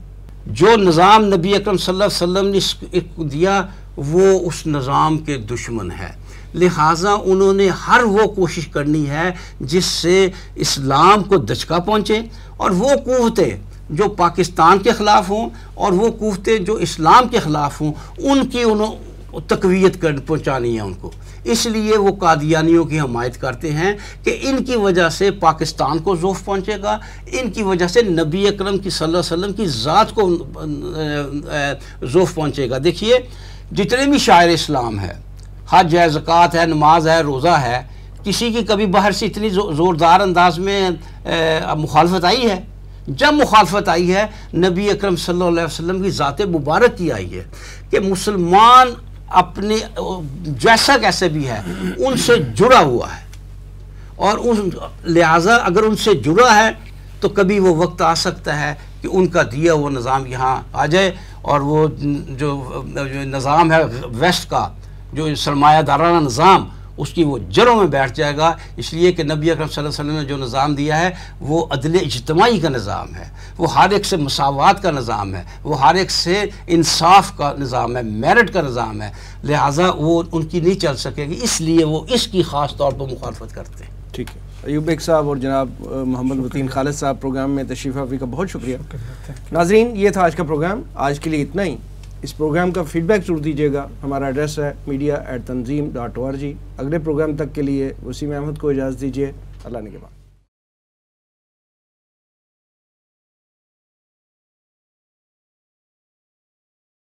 जो निज़ाम नबी अकरम सल्लल्लाहु ने दिया, वो उस निज़ाम के दुश्मन है। लिहाजा उन्होंने हर वो कोशिश करनी है जिससे इस्लाम को दचका पहुँचे और वो कुतें जो पाकिस्तान के ख़िलाफ़ हों और वो कुतें जो इस्लाम के ख़िलाफ़ हों, उनकी उन तकवीत कर पहुँचानी है उनको। इसलिए वो कादियानियों की हमायत करते हैं कि इनकी वजह से पाकिस्तान को जोफ पहुँचेगा, इनकी वजह से नबी अकरम की सल्लल्लाहु अलैहि वसल्लम की ज़ात को जोफ पहुँचेगा। देखिए, जितने भी शायर इस्लाम है, हज है, ज़क़़त है, नमाज़ है, रोज़ा है, किसी की कभी बाहर से इतनी जो, ज़ोरदार अंदाज में मुखालफत आई है? जब मुखालफत आई है नबी अकरम सल्लल्लाहु अलैहि वसल्लम की ज़ात मुबारक की आई है कि मुसलमान अपने जैसा कैसे भी है उनसे जुड़ा हुआ है। और उन लिहाजा अगर उनसे जुड़ा है तो कभी वो वक्त आ सकता है कि उनका दिया हुआ निज़ाम यहाँ आ जाए और वो जो, जो निज़ाम है वेस्ट का जो सरमायादाराना निज़ाम उसकी वो जड़ों में बैठ जाएगा। इसलिए कि नबी अकरम सल्लल्लाहु अलैहि वसल्लम ने जो निज़ाम दिया है वो अदल इजतमाही का निज़ाम है वो हर एक से मसावत का निज़ाम है वो हर एक से इंसाफ का निज़ाम है मेरिट का निज़ाम है। लिहाजा वो उनकी नहीं चल सकेगी इसलिए वो इसकी ख़ास तौर पर मुखालफत करते हैं। ठीक है। अयूब बेग साहब और जनाब मोहम्मद वतीन खालिद साहब प्रोग्राम में तशरीफ़ आफी का बहुत शुक्रिया। नाजरीन ये था आज का प्रोग्राम। आज के लिए इतना ही। इस प्रोग्राम का फीडबैक ज़रूर दीजिएगा। हमारा एड्रेस है media at Tanzeem dot O R G अगले प्रोग्राम तक के लिए वसीम अहमद को इजाज़त दीजिए। अल्लाह ने के बाद।